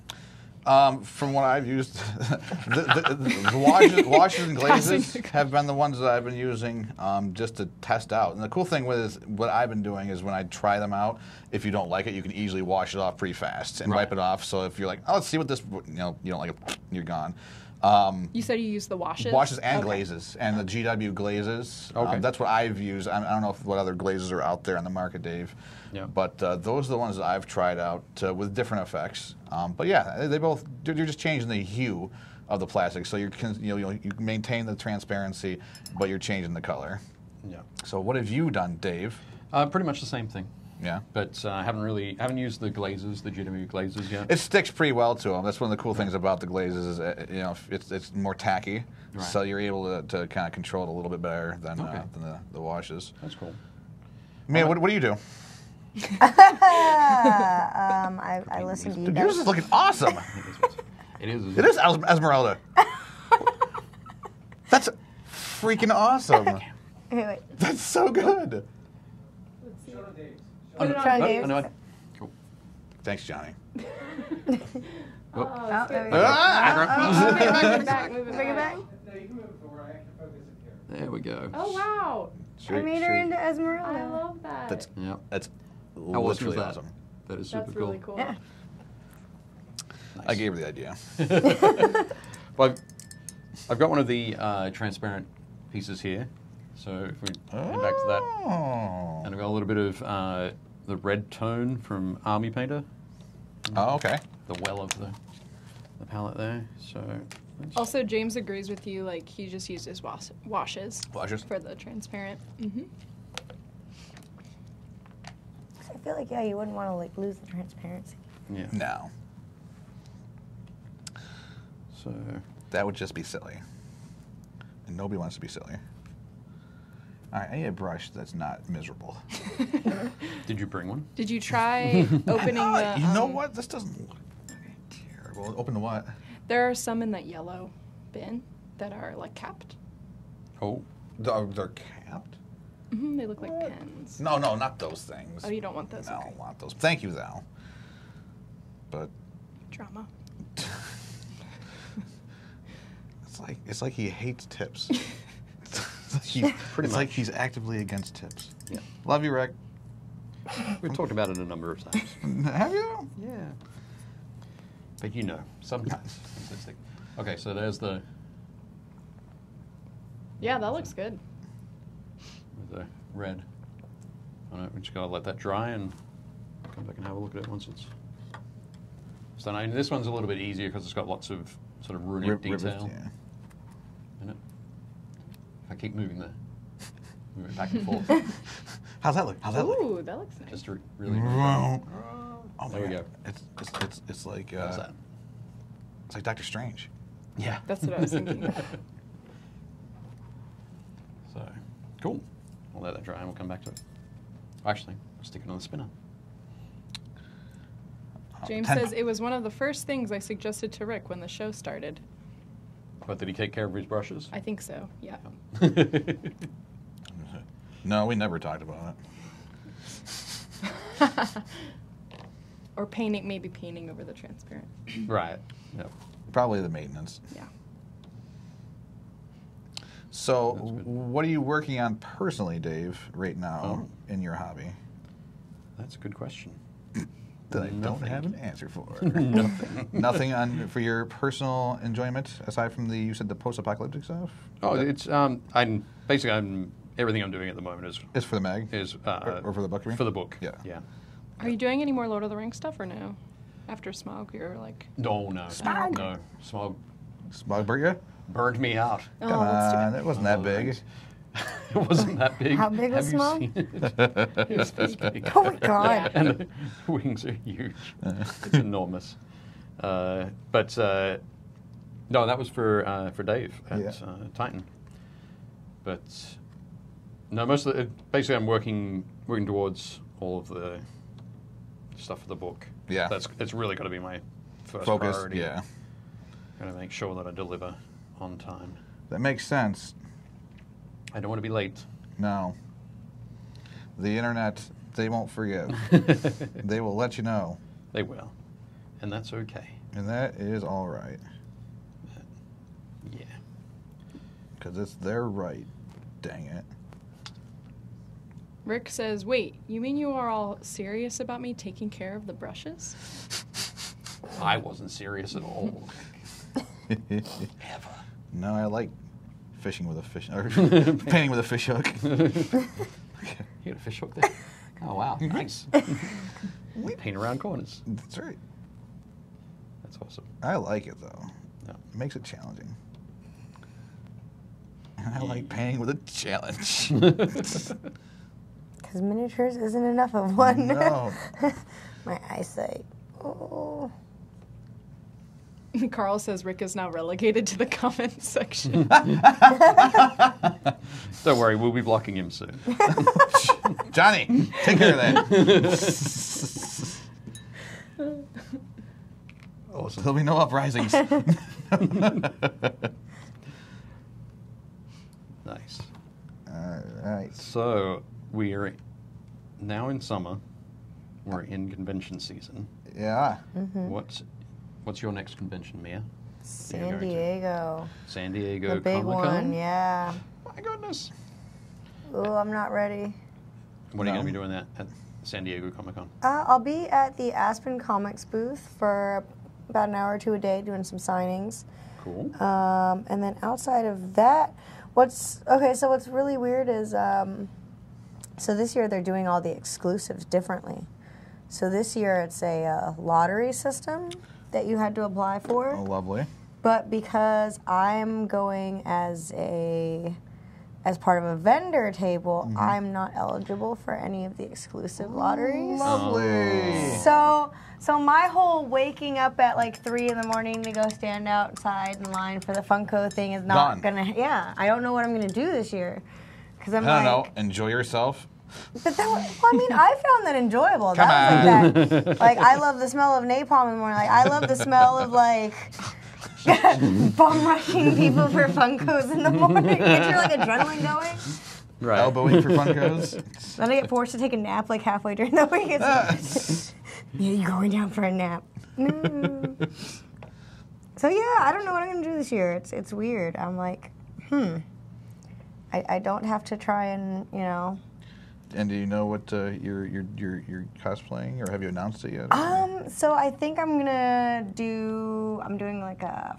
Um, from what I've used, the, the, the washes, washes and glazes have been the ones that I've been using um, just to test out. And the cool thing with is, what I've been doing is when I try them out, if you don't like it, you can easily wash it off pretty fast and Right. wipe it off. So if you're like, oh, let's see what this, you know, you don't like it, you're gone. Um, You said you use the washes. washes and Okay. glazes, and the GW glazes. Okay. Um, that's what I've used. I, I don't know if, what other glazes are out there on the market, Dave. Yeah. But uh, those are the ones that I've tried out uh, with different effects. Um, but yeah, they- they both you're you're just changing the hue of the plastic, so you're you know you maintain the transparency, but you're changing the color. Yeah. So what have you done, Dave? Uh, pretty much the same thing. Yeah. But uh, I haven't really haven't used the glazes, the GW glazes yet. It sticks pretty well to them. That's one of the cool things about the glazes is uh, you know it's it's more tacky, Right. so you're able to, to kind of control it a little bit better than Okay. uh, than the, the washes. That's cool. Man, what, what do you do? um, I, I listen to you Dude, yours guys. is looking awesome. It is. it is Es- Esmeralda. That's freaking awesome. Wait, wait. That's so good. Show the dates. Oh, no, it on no, Dave's. no, no, Cool. Thanks, Johnny. Oh, Oh, there we go. Ah! Move it back, move it Bring it back. No, you can move it forward. I can focus it here. There we go. Oh wow! I made her into Esmeralda. I love that. That's Yep. that's How awesome literally is that? awesome. That is super That's cool. really cool. Yeah. I gave her the idea. Well, I've, I've got one of the uh, transparent pieces here. So if we head back to that, Oh. and I've got a little bit of uh, the red tone from Army Painter, Oh, okay. the well of the, the palette there. So Also, James agrees with you. Like he just uses was- washes Washes. for the transparent. Mm-hmm. I feel like yeah, you wouldn't want to like lose the transparency. yeah. No, So that would just be silly. And nobody wants to be silly. All right, I need a brush that's not miserable. did you bring one? Did you try opening Oh, the? you know um, what? This doesn't look terrible. Open the what? There are some in that yellow bin that are like capped. Oh, They're, they're capped? hmm they look like pens. No, no, not those things. Oh, you don't want those? No, I don't want those. Thank you, though. But Drama. it's like it's like he hates tips. It's like, Pretty it's like he's actively against tips. Yeah. Love you, Rick. we've talked about it a number of times. Have you? Yeah. But you know, sometimes. it's just like- okay, so there's the Yeah, that looks good. With the red. On it. We just gotta let that dry and come back and have a look at it once it's. it's done. I mean, this one's a little bit easier because it's got lots of sort of runic Rib- rivets, detail yeah. In it. If I keep moving the, moving back and forth, How's that look? How's that look? Ooh, that looks nice. just to really. Oh, my There we God. go. It's it's it's, it's like uh, that? it's like Doctor Strange. Yeah. That's what I was thinking. so, cool. We'll let that dry and we'll come back to it. Actually, I'll stick it on the spinner. James Ten- says it was one of the first things I suggested to Rick when the show started. But did he take care of his brushes? I think so. Yeah. No, we never talked about it. or painting, maybe painting over the transparent. right. Yep. Probably the maintenance. Yeah. So, what are you working on personally, Dave, right now Oh. in your hobby That's a good question. that I don't have an answer for? Nothing. Nothing on for your personal enjoyment aside from the you said the post-apocalyptic stuff. Oh, it's um, I'm basically I'm everything I'm doing at the moment is It's for the mag. is uh, Or- or for the book, you? For the book. Yeah. Yeah. Are you doing any more Lord of the Rings stuff or no? After Smaug, you're like, No, no, Smaug. no. Smaug Smogburger? burned me out. oh, Come on, bad. it wasn't that big. thanks. it wasn't that big. How big was Have you seen it? it's this big. Oh my God. and the wings are huge. it's enormous. Uh, but uh, no, that was for uh, for Dave at Yeah. uh, Titan. But no, most of the, basically I'm working working towards all of the stuff for the book. Yeah. that's it's really got to be my first Focus. priority. Yeah, Got to make sure that I deliver on time. that makes sense. I don't want to be late. No, the internet they won't forgive. they will let you know, They will, and that's okay. and that is all right Yeah. because it's their right. Dang it. Rick says, wait, you mean you are all serious about me taking care of the brushes? I wasn't serious at all. Ever. No, I like fishing with a fish or painting with a fish hook. You got a fish hook there? Oh, wow. Nice. Paint around corners. That's right. That's awesome. I like it though. Yeah. It makes it challenging. And I like painting with a challenge. Because miniatures isn't enough of one. no. My eyesight. Oh. Carl says Rick is now relegated to the comments section. Don't worry, we'll be blocking him soon. Johnny, take care of that. oh, so There'll be no uprisings. Nice. All right. So we are now in summer. We're in convention season. Yeah. Mm-hmm. What's what's your next convention, Mia? San Diego. San Diego The big Comic-Con? one, yeah. My goodness. Oh, I'm not ready. When are you No. going to be doing that at San Diego Comic Con? Uh, I'll be at the Aspen Comics booth for about an hour or two a day doing some signings. Cool. Um, and then outside of that, what's okay? So what's really weird is, um, so this year they're doing all the exclusives differently. So this year it's a uh, lottery system that you had to apply for. Oh, lovely. But because I'm going as a as part of a vendor table, Mm-hmm. I'm not eligible for any of the exclusive lotteries. Lovely. So so my whole waking up at like three in the morning to go stand outside in line for the Funko thing is not Gone. gonna yeah, I don't know what I'm gonna do this year. Cause I'm I don't like know. Enjoy yourself. But that was, well, I mean, I found that enjoyable. Come that was like that. Like, I love the smell of napalm in the morning. Like, I love the smell of like bum rushing people for Funkos in the morning. Get your like adrenaline going. Right. Elbowing for Funkos. Then I get forced to take a nap like halfway during the week. It's yeah, you're going down for a nap? No. So yeah, I don't know what I'm gonna do this year. It's it's weird. I'm like, hmm. I, I don't have to try and you know and do you know what uh, you're, you're, you're, you're cosplaying, or have you announced it yet? Um, so I think I'm gonna do. I'm doing like a.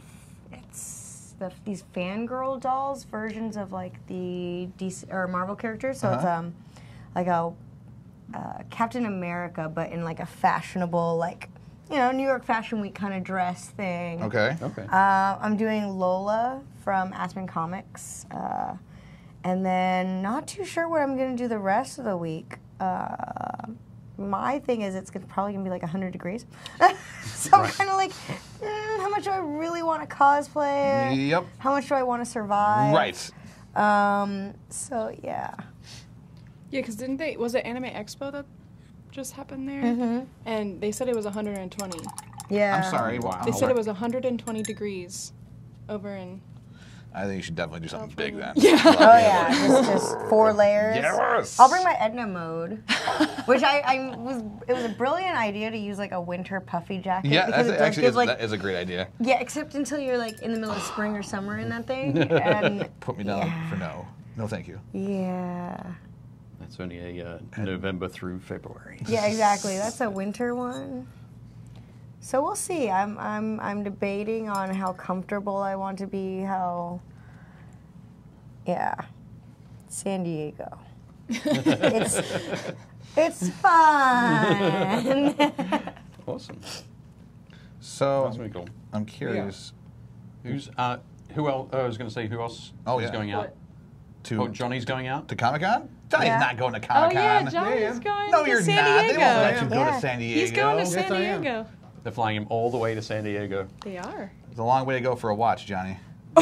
It's the, these fangirl dolls versions of like the DC or Marvel characters. So it's Uh-huh. um, like a uh, Captain America, but in like a fashionable like you know New York Fashion Week kind of dress thing. okay. Okay. Uh, I'm doing Lola from Aspen Comics. Uh, and then not too sure what I'm going to do the rest of the week. Uh, my thing is it's gonna, probably going to be like 100 degrees. so I'm kind of like, mm, how much do I really want to cosplay? Yep. How much do I want to survive? Right. Um, so yeah. yeah, because didn't they? Was it Anime Expo that just happened there? Mm-hmm. And they said it was 120. Yeah. I'm sorry. Wow. They said it was 120 degrees over in. I think you should definitely do something big then. Yeah. Oh yeah, just, just four layers. Yes. I'll bring my Edna mode, which I, I was. It was a brilliant idea to use like a winter puffy jacket. Yeah, because that's it actually give, is, like that is a great idea. yeah, except until you're like in the middle of spring or summer in that thing. And Put me down yeah. for no. No, thank you. Yeah, That's only a uh, November through February. yeah, exactly. That's a winter one. So we'll see. I'm I'm I'm debating on how comfortable I want to be. How. Yeah, San Diego. it's it's fun. Awesome. So That's really cool. I'm curious Who's uh, who else? Oh, I was going to say who else Oh, is yeah. going out? What? to Oh, Johnny's going out. to Comic Con. Johnny's Yeah. not going to Comic Con. Oh yeah, Johnny's yeah. going No, to you're San not. Diego. They won't let you go Yeah. to San Diego. He's going to San Yes, I am. Diego. They're flying him all the way to San Diego. They are. It's a long way to go for a watch, Johnny.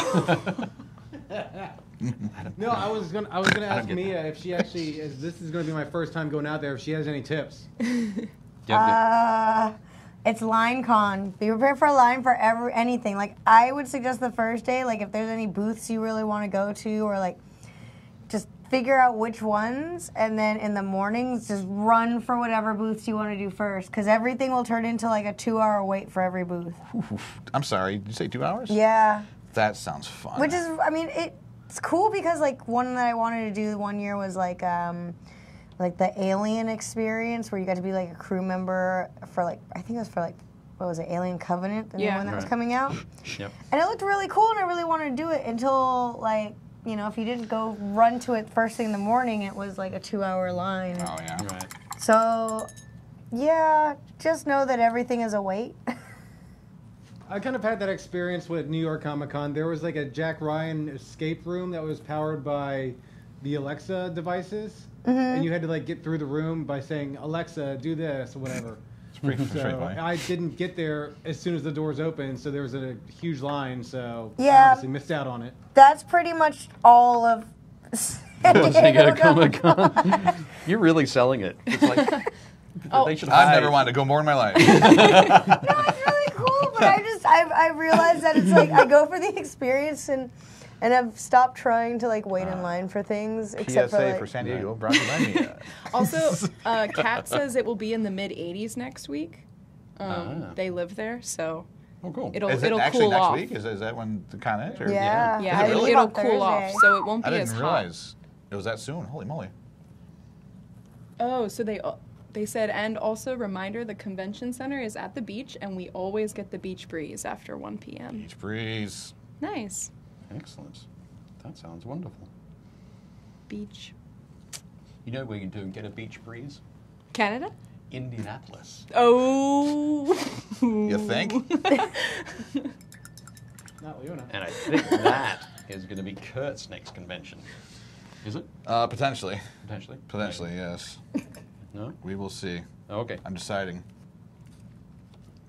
No, I was gonna I was gonna ask get Mia if she actually is this is gonna be my first time going out there if she has any tips. Yep, yep. Uh, it's line con. Be prepared for a line for every anything. Like I would suggest the first day, like if there's any booths you really want to go to, or like just figure out which ones, and then in the mornings just run for whatever booths you want to do first, because everything will turn into like a two-hour wait for every booth. I'm sorry. Did you say two hours? Yeah, That sounds fun. which is, I mean, it, it's cool because like one that I wanted to do one year was like. um like the alien experience where you got to be like a crew member for like I think it was for like what was it, Alien Covenant, the new one that was coming out. Yep. And it looked really cool, and I really wanted to do it until like you know if you didn't go run to it first thing in the morning, it was like a two-hour line. Oh yeah. Right. So yeah, just know that everything is a wait. I kind of had that experience with New York Comic Con. There was like a Jack Ryan escape room that was powered by the Alexa devices, mm-hmm. and you had to like get through the room by saying Alexa, do this or whatever. It's pretty, it's pretty So funny. I didn't get there as soon as the doors opened, so there was a huge line. So Yeah. I Yeah. obviously missed out on it. That's pretty much all of. San Diego Comic Con. You're really selling it. It's like Oh. they should I've hire- never wanted to go more in my life. no, it's really cool, but I just I I realized that it's like I go for the experience and and I've stopped trying to like wait in line for things except PSA for like for San Diego brought to you by me. Also, uh, Kat says it will be in the mid 80s next week. Um, Ah. They live there, so Oh, cool. it'll Is it it'll actually cool next off. week? Is, is that when the con is? or- yeah Yeah, I it'll, it'll on cool off, so it won't be I be didn't as hot. realize it was that soon. Holy moly. Oh, so they they said, and also reminder: the convention center is at the beach, and we always get the beach breeze after 1 p.m. Beach breeze. Nice Excellent. That sounds wonderful. beach. You know where you do get a beach breeze? Canada? Indianapolis. Oh. You think? Not Leona. And I think that is going to be Kurt's next convention. Is it? Uh, potentially. Potentially? Potentially, yes. No? We will see. Oh, okay. I'm deciding.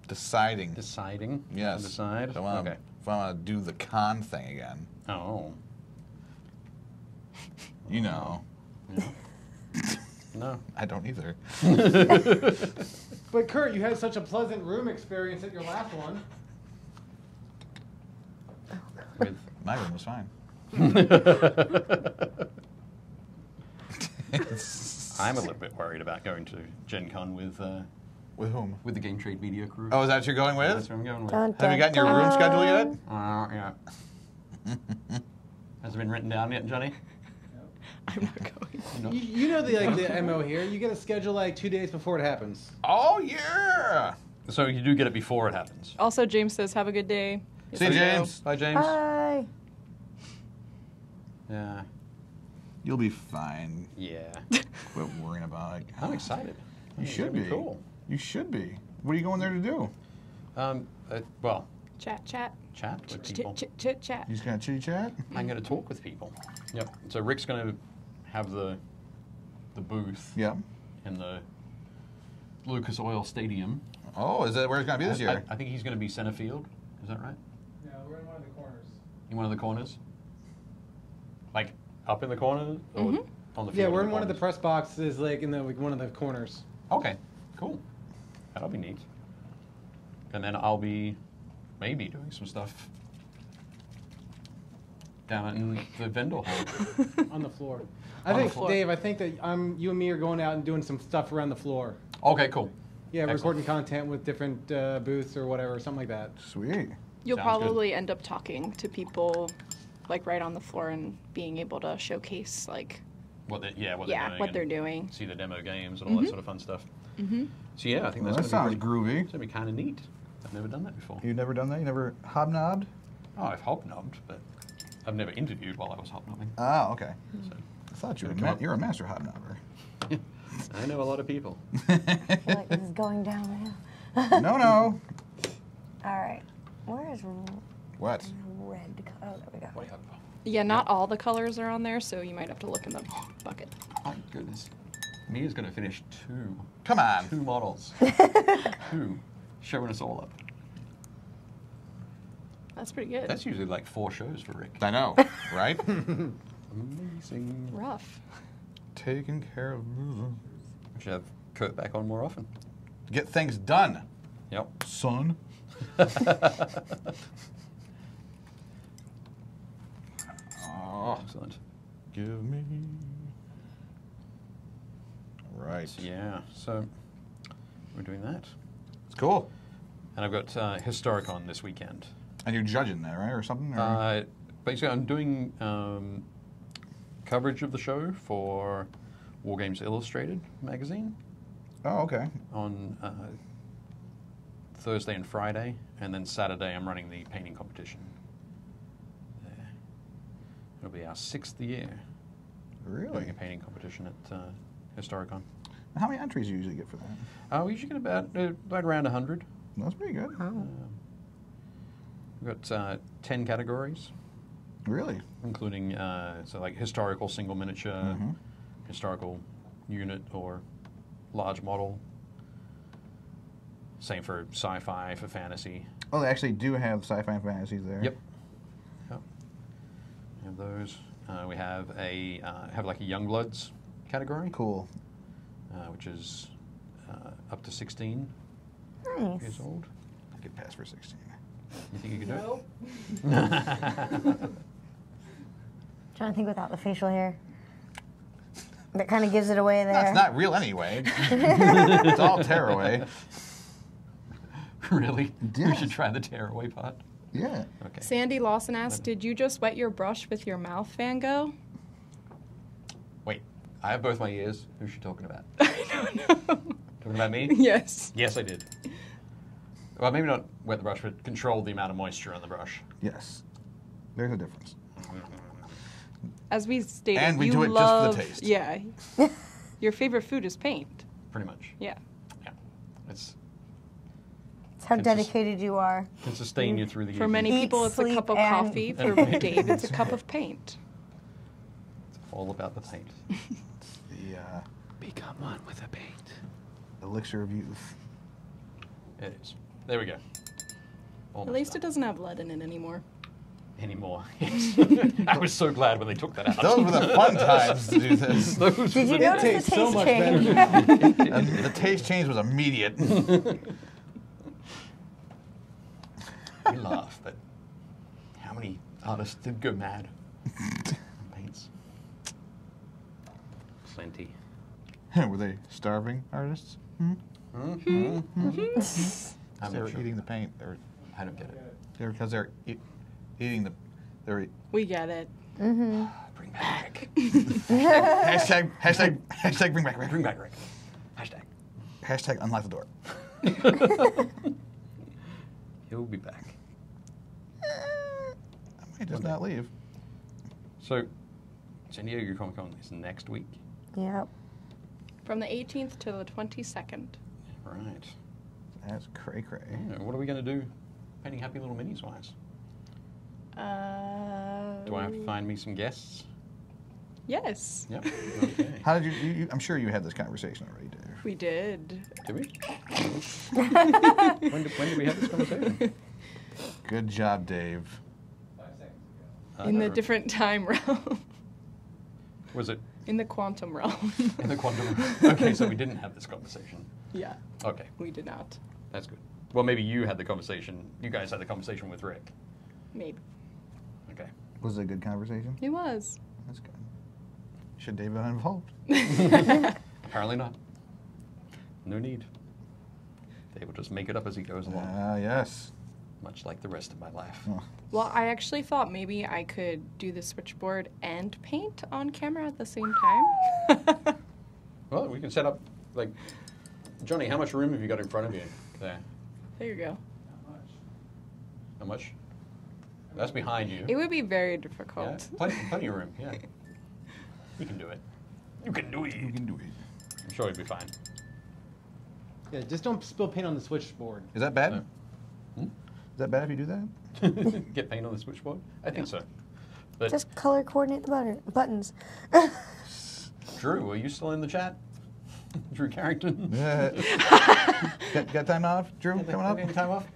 Deciding. Deciding? Yes. Decide? If I want to okay. If I want to do the con thing again, Oh. you know, No. I don't either. But Kurt, you had such a pleasant room experience at your last one. With My room was fine. I'm a little bit worried about going to Gen Con with uh, With whom? with the Game Trade Media crew. Oh, is that what you're going with? That's with? where I'm going with. Dun, Have you dun, gotten your room schedule yet? Uh, yeah. Has it been written down yet, Johnny? I'm not going. No. You, you know the like the mo here. You get a schedule like two days before it happens. Oh yeah. So you do get it before it happens. Also, James says, "Have a good day." See you, Yes, I. James. Bye, James. Bye. Yeah. You'll be fine. Yeah. Quit worrying about it. I'm excited. You It's should gonna be. Cool. You should be. What are you going there to do? Um, uh, well, Chat, chat, chat with chit, people. chit, chit, chat. You just gonna chitty chat? I'm going to talk with people. Yep. So Rick's going to have the the booth Yeah. in the Lucas Oil Stadium. Oh, is that where it's gonna be this I, year? I think he's going to be center field. Is that right? No, we're in one of the corners. In one of the corners. Like up in the corner or Mhm. on the field? Yeah, we're in one of the press boxes, like in the like, one of the corners. Okay. Cool. That'll be neat. And then I'll be maybe doing some stuff down in the vendor hall. on the floor. I On the think, floor. Dave. I think that um, you and me are going out and doing some stuff around the floor. Okay, cool. Yeah, Excellent. recording content with different uh, booths or whatever, something like that. Sweet. You'll Sounds good. probably end up talking to people, like right on the floor, and being able to showcase, like, What they, yeah, what yeah, they're doing. what and they're doing. See the demo games and all that sort of fun stuff. Mm-hmm. So yeah, I think Well, that's that sounds be pretty, groovy. It's gonna be kind of neat. I've never done that before. You've never done that? You never hobnobbed? Oh, I've hobnobbed, but I've never interviewed while I was hobnobbing. Oh, okay. So I thought you were a ma- you're a master hobnobber. I know a lot of people. I feel like this is going downhill. no, no. All right. Where is What? red? co- Oh, there we go. Way up. Yeah, not all the colors are on there, so you might have to look in the bucket. Oh goodness. Mia's gonna finish two, Come on. two models, two, showing us all up. That's pretty good. That's usually like four shows for Rick. I know, right? Amazing. rough. Taking care of business. We should have Kurt back on more often. Get things done, Yep. son. Oh, Excellent. give me. Right. Yeah. So we're doing that, It's cool. and I've got uh, Historicon this weekend. And you're judging there, right, or something? Or? Uh, basically, I'm doing um, coverage of the show for Wargames Illustrated magazine oh, okay. on uh, Thursday and Friday, and then Saturday I'm running the painting competition. There. It'll be our sixth year Really? doing a painting competition at uh, Historicon. How many entries do you usually get for that? Uh, we usually get about uh, right around 100. That's pretty good. We've got uh, 10 categories, Really? including uh, so like historical single miniature, Mhm. historical unit or large model. Same for sci-fi, for fantasy. Oh, they actually do have sci-fi and fantasies there. Yep. Yep. We have those. Uh, we have a uh, have like a Youngbloods category, Cool. Uh, which is uh, up to 16 Nice. years old. I could pass for 16. You think you could Nope. do it? Trying to think without the facial hair. That kind of gives it away there. That's not real anyway. it's all tearaway. really? We should try the tearaway pot. Yeah. Okay. Sandy Lawson asked, "Did you just wet your brush with your mouth, Van Gogh?" Wait, I have both my ears. Who's she talking about? I don't know. Talking about me? yes. Yes, I did. Well, maybe not wet the brush, but control the amount of moisture on the brush. Yes. There's a difference. As we stated, And we you do it just for the love, taste. Yeah. your favorite food is paint. Pretty much. Yeah. Yeah. It's It's how dedicated you are. can sustain you through the years. For evening. many Eat, people, it's a cup of and- coffee. And For. Dave, it's a cup of paint. It's all about the paint. The uh, Become one with the paint. elixir of youth. It is. There we go. At Almost least it done. doesn't have lead in it anymore. anymore. Yes. I was so glad when they took that out. Those were the fun times to do this. Those were Did you the- notice tastes the so taste much change? better And the taste change was immediate. we laugh, but how many artists did go mad on paints? Plenty. were they starving artists? Hmm? hmm? hmm? hmm? I'm they were sure. eating the paint. They were, I don't get it. they were because they're eat, eating the. They were We get it. Mm-hmm. Ah, bring back Rick. hashtag hashtag hashtag bring back Rick. Bring back Rick. Hashtag. Hashtag unlock the door. He'll be back. I might just not leave. So, San Diego Comic Con is next week. Yep. From the 18th to the 22nd. Right. That's cray cray. Yeah, what are we going to do painting Happy Little Minis wise? Uh, Do I have to find me some guests? Yes. Yep. Okay. How did you, you, you? I'm sure you had this conversation already, Dave. We did. Did we? when, did, when did we have this conversation? Good job, Dave. I In don't the different time realm. Was it In the quantum realm. in the quantum? Realm. Okay, so we didn't have this conversation. yeah, Okay, we did not. that's good. Well, maybe you had the conversation. You guys had the conversation with Rick. Maybe. Okay. Was it a good conversation? It was. That's good. Should Dave have been involved? Apparently not. No need. They will just make it up as he goes along, Ah, yes. much like the rest of my life. Oh. Well, I actually thought maybe I could do the switchboard and paint on camera at the same time. Well, we can set up like Johnny. How much room have you got in front of you there? there you go. How much? How much? That's behind you. It would be very difficult. Yeah, difficult. plenty, plenty of room. Yeah, you can do it. You can do it. You can do it. I'm sure you'll be fine. Yeah, just don't spill paint on the switchboard. Is that bad? No. Hmm? Is that bad if you do that? Get paint on the switchboard? I think so. But Just color coordinate the butter, buttons. Drew, are you still in the chat? Drew Carrington. Yeah. got, got time off, Drew? Coming up? Any time off?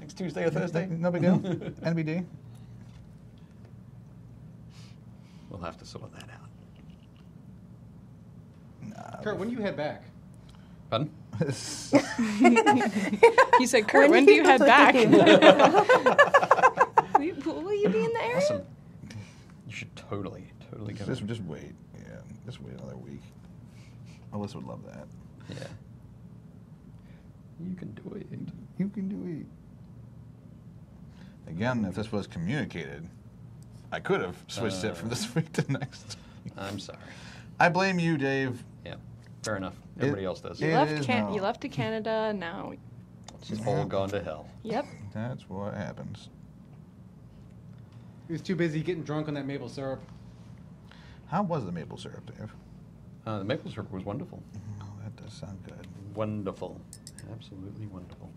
Next Tuesday or Thursday? No big deal. NBD. We'll have to sort that out. Nah. Kurt, when do you head back? Pardon? He said, Kurt, When when, do do you you head back? will, you, will you be in the area? Awesome. You should totally, totally go. just, just wait. Yeah, just wait another week. Alyssa would love that. Yeah. You can do it. You can do it. Again, if this was communicated, I could have switched it from uh. this week to next. I'm sorry. I blame you, Dave. Yeah. Fair enough. It- Everybody else does. You It left, is can- now. you left to Canada, now It's all gone to hell. Yep. That's what happens. He was too busy getting drunk on that maple syrup. How was the maple syrup, Dave? Uh, the maple syrup was wonderful. Oh, that does sound good. Wonderful. Absolutely wonderful.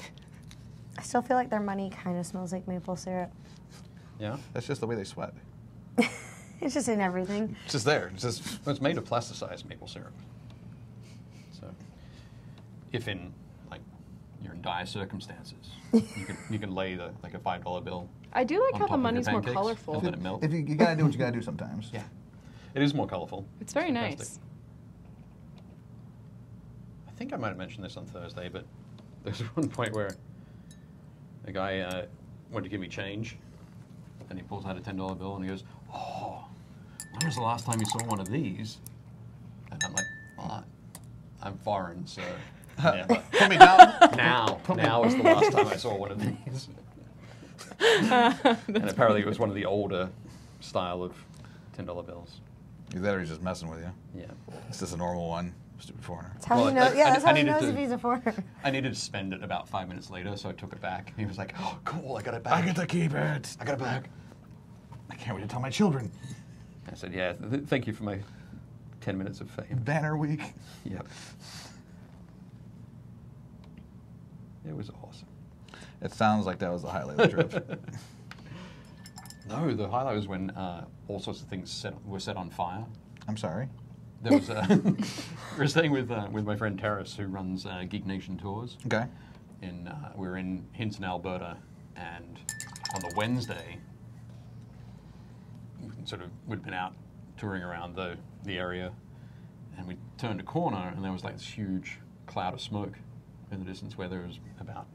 I still feel like their money kind of smells like maple syrup. Yeah? That's just the way they sweat. It's just in everything. It's just there. It's just Well, it's made of plasticized maple syrup. So, if in like you're in dire circumstances, you can you can lay the like a five dollar bill. I do like On how the money's more colorful. And let it melt. if you, you gotta do what you gotta do sometimes. Yeah, it is more colorful. It's very fantastic. nice. I think I might have mentioned this on Thursday, but there's one point where a guy uh, went to give me change, and he pulls out a ten dollar bill and he goes, "Oh, when was the last time you saw one of these?" And I'm like, well, I'm foreign, so yeah, Put me down. now, now is the last time I saw one of these. and apparently, it was one of the older style of ten dollar bills. Either that or he's just messing with you. Yeah. It's just a normal one. Stupid foreigner. That's how Well, he knows. I- Yeah, I- that's I how he needed knows to- if he's a foreigner. I needed to spend it about five minutes later, so I took it back. He was like, "Oh, cool! I got it back. I get to keep it. I got it back." I can't wait to tell my children. I said, "Yeah, th- thank you for my ten minutes of fame." Banner week. Yep. It was awesome. It sounds like that was the highlight of the trip. No, the highlight was when uh, all sorts of things set, were set on fire. I'm sorry. There was uh, we were staying with uh, with my friend Terrace, who runs uh, Geek Nation tours. Okay. in uh, we were in Hinton, Alberta, and on the Wednesday, we sort of we'd been out touring around the the area, and we turned a corner, and there was like this huge cloud of smoke in the distance, where there was about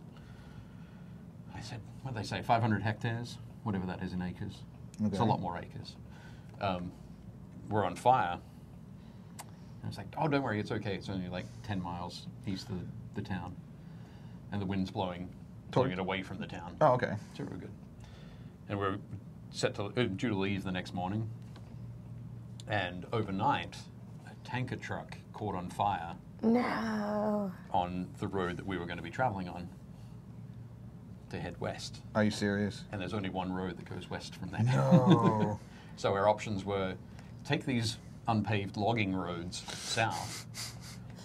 I said what did they say 500 hectares, whatever that is in acres. It's a lot more acres. Um, we're on fire. And it's like, oh, don't worry, it's okay. It's only like 10 miles east of the town. And the wind's blowing, blowing it away from the town. Oh, okay. So we're good. And we're set to, uh, due to leave the next morning. And overnight, a tanker truck caught on fire No. on the road that we were going to be traveling on to head west. Are you serious? And there's only one road that goes west from there. No. So our options were take these unpaved logging roads south,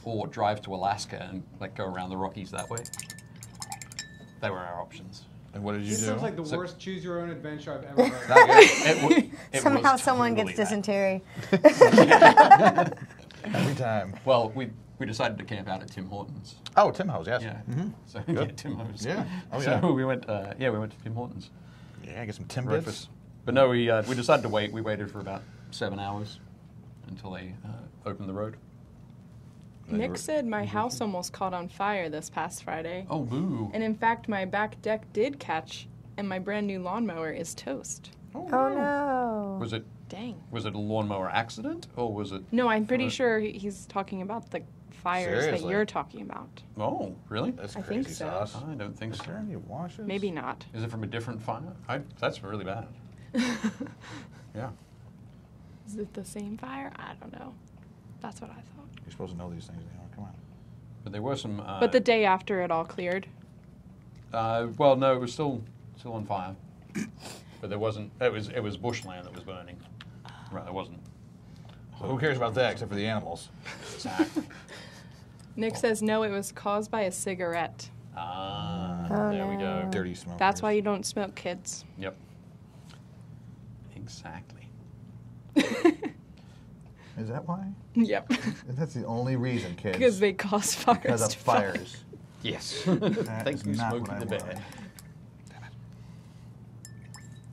or drive to Alaska and like go around the Rockies that way. They were our options. and what did you This do? sounds like the So- worst choose your own adventure I've ever heard. Not good. It it Somehow someone totally gets dysentery. Every time. Well, we we decided to camp out at Tim Hortons. Oh, Tim House, yes. Yeah. hmm So yeah, Tim Hortons. Yeah. Oh, so we went. Uh, yeah, we went to Tim Hortons Yeah, get some Tim breakfast. bits. But no, we uh, we decided to wait. We waited for about seven hours until they uh, opened the road. Nick were- said my house almost caught on fire this past Friday. Oh, boo! And in fact, my back deck did catch, and my brand new lawnmower is toast. Oh no. Was it Dang. was it a lawnmower accident or was it? No, I'm pretty sure he's talking about the fires that Seriously? you're talking about. Oh, really? That's I crazy think so. sauce. I don't think Is so. there any washes? Maybe not. Is it from a different fire? I, that's really bad. Yeah. Is it the same fire? I don't know. That's what I thought. You're supposed to know these things, Leon. Come on. But there were some. Uh, but the day after it all cleared. Uh, well, no, it was still still on fire. But there wasn't. It was it was bushland that was burning. Right, it wasn't. So who cares about that except for the animals? Exactly. Nick says no, it was caused by a cigarette. ah, Oh, there we go. Dirty smoke. That's why you don't smoke, kids. Yep. Exactly. Is that why? yep. That's the only reason, kids. Because they cause fires. Because of to fire. fires. Yes. That Thank is you, not Smokey what I the Bear. wanted.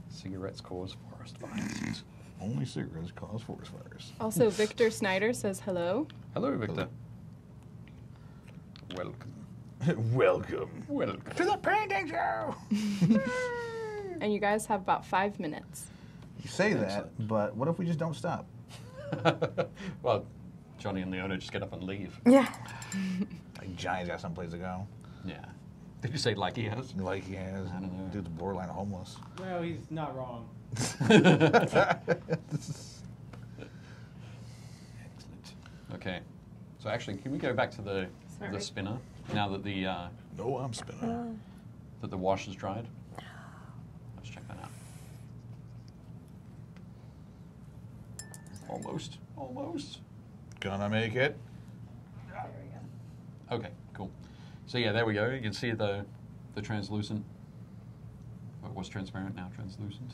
Cigarettes cause forest fires. Only cigarettes cause forest fires. Also, Victor Snyder says hello. Hello, Victor. Welcome. Welcome Welcome. to the painting show. And you guys have about five minutes. You say that, Excellent. but what if we just don't stop? well, Johnny and Leona just get up and leave. Yeah. Like Johnny's got someplace to go. Yeah. Did you say like he has? Like he has. I don't know. Dude's borderline homeless. Well, he's not wrong. Excellent. Okay. So actually, can we go back to the Sorry. the spinner? now that the uh, No, I'm spinning. that the wash is dried. Let's check that out. Almost, almost. Gonna make it. There we go. Okay, cool. So yeah, there we go. You can see the the translucent. What was transparent now translucent.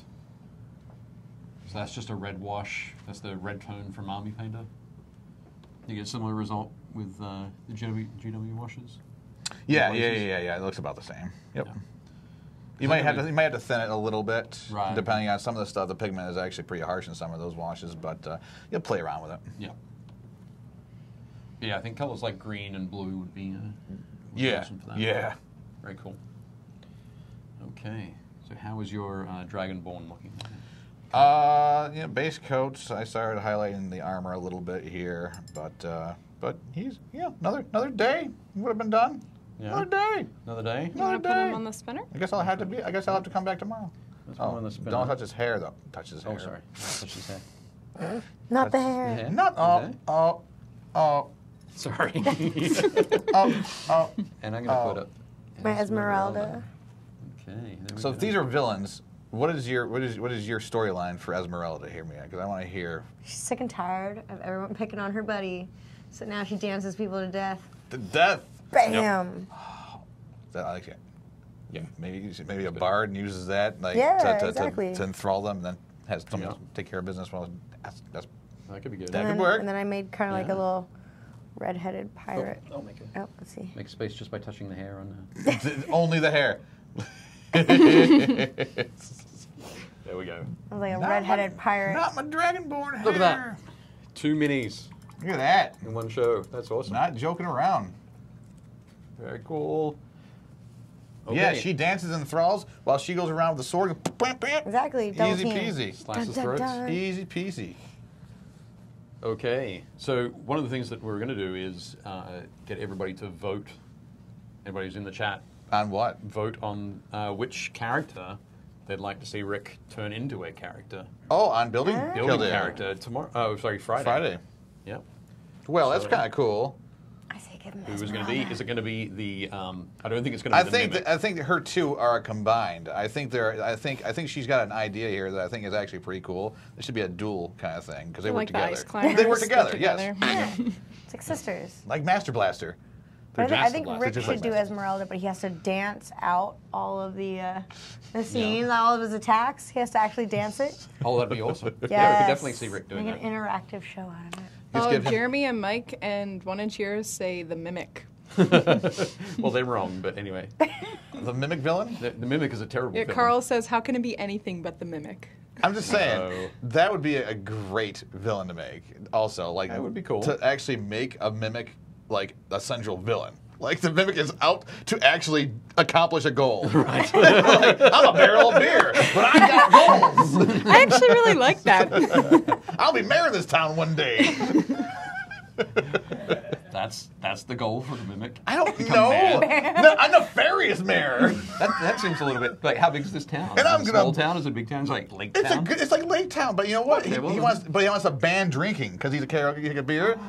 So that's just a red wash. That's the red tone from Army Painter. You get similar result with uh, the GW, GW washes. Yeah, yeah, yeah, yeah, yeah. It looks about the same. Yep. Yeah. You might have to you might have to thin it a little bit, Right. depending on some of the stuff. The pigment is actually pretty harsh in some of those washes, but uh, you'll play around with it. Yeah. Yeah, I think colors like green and blue would be, uh, would Yeah, awesome for that. yeah. Very cool. Okay, so how is your uh, Dragonborn looking? Uh, yeah, base coats. I started highlighting the armor a little bit here, but uh, but he's yeah another another day would have been done. Yeah. Another day. Another day? You Another want to put day. him on the spinner? I guess I'll have to be. I guess I'll have to come back tomorrow. Let's Oh, on the oh, spinner. don't touch his hair though. Touch his oh, hair. Oh, sorry. Touch his hair. Not the hair. Yeah. Not oh oh oh Sorry. oh oh. and I'm going to Oh. put uh, up My Esmeralda. Okay. So go. if these are villains, what is your what is what is your storyline for Esmeralda? Hear me, because I want to hear She's sick and tired of everyone picking on her buddy. So now she dances people to death. To death. Bam! That I like it. Yeah. Maybe maybe a bard uses that like Yeah, to, to, exactly. to, to enthrall them, and then has someone Yeah. else take care of business. Well, that's, that's That could be good. That and, could then, work. and then I made kind of like a little red-headed oh, pirate. I'll make it. Oh, let's see. Make space just by touching the hair on the. only the hair. There we go. I was like a Not red-headed my- pirate. Not my dragonborn hair. Look at that. Two minis Look at that. in one show. That's awesome. Not joking around. Very cool. Yeah, she dances and thralls while she goes around with the sword. and bam, bam. Exactly. double Easy team. peasy. Slices Dun, dun, throats. dun. Easy peasy. Okay, so one of the things that we're going to do is uh, get everybody to vote. Everybody who's in the chat, On what? vote on uh, which character they'd like to see Rick turn into a character. Oh, on building. Ah. Building Killed it. character tomorrow. Oh, sorry, Friday. Friday. Yep. Well, that's kind of cool. I say give him Who is going to be? Is it going to be the? Um, I don't think it's going to I be the think mimic. that, I think her two are combined. I think they're. I think I think she's got an idea here that I think is actually pretty cool. This should be a dual kind of thing because they work like the ice together. They work together. Yes, Yeah. It's like sisters. like Master Blaster. But I think, I think Rick should like do Esmeralda, but he has to dance out all of the uh, the scenes, all of his attacks. He has to actually dance it. oh, that'd be awesome. Yes. Yeah, we could definitely see Rick doing Make that. an interactive show out of it. Just Oh, give him- Jeremy and Mike and One Inch Ears say the mimic. well, they're wrong, but anyway, The mimic villain. the, the mimic is a terrible. Yeah, villain. Carl says, "How can it be anything but the mimic?" I'm just saying No. that would be a great villain to make. Also, like That would be cool. to actually make a mimic like a central villain. Like the mimic is out to actually accomplish a goal. Right. like, I'm a barrel of beer, but I got goals. I actually really like that. I'll be mayor of this town one day. That's that's the goal for the mimic. I don't Become know. mad. No, a nefarious mayor. That, that seems a little bit like how big is this town? And Is I'm a gonna- small town? Is it a big town? Is like Lake It's a Town? good, it's like Lake Town, but you know what? Okay, he, well he wants, but he wants to ban drinking because he's a karaoke he a beer.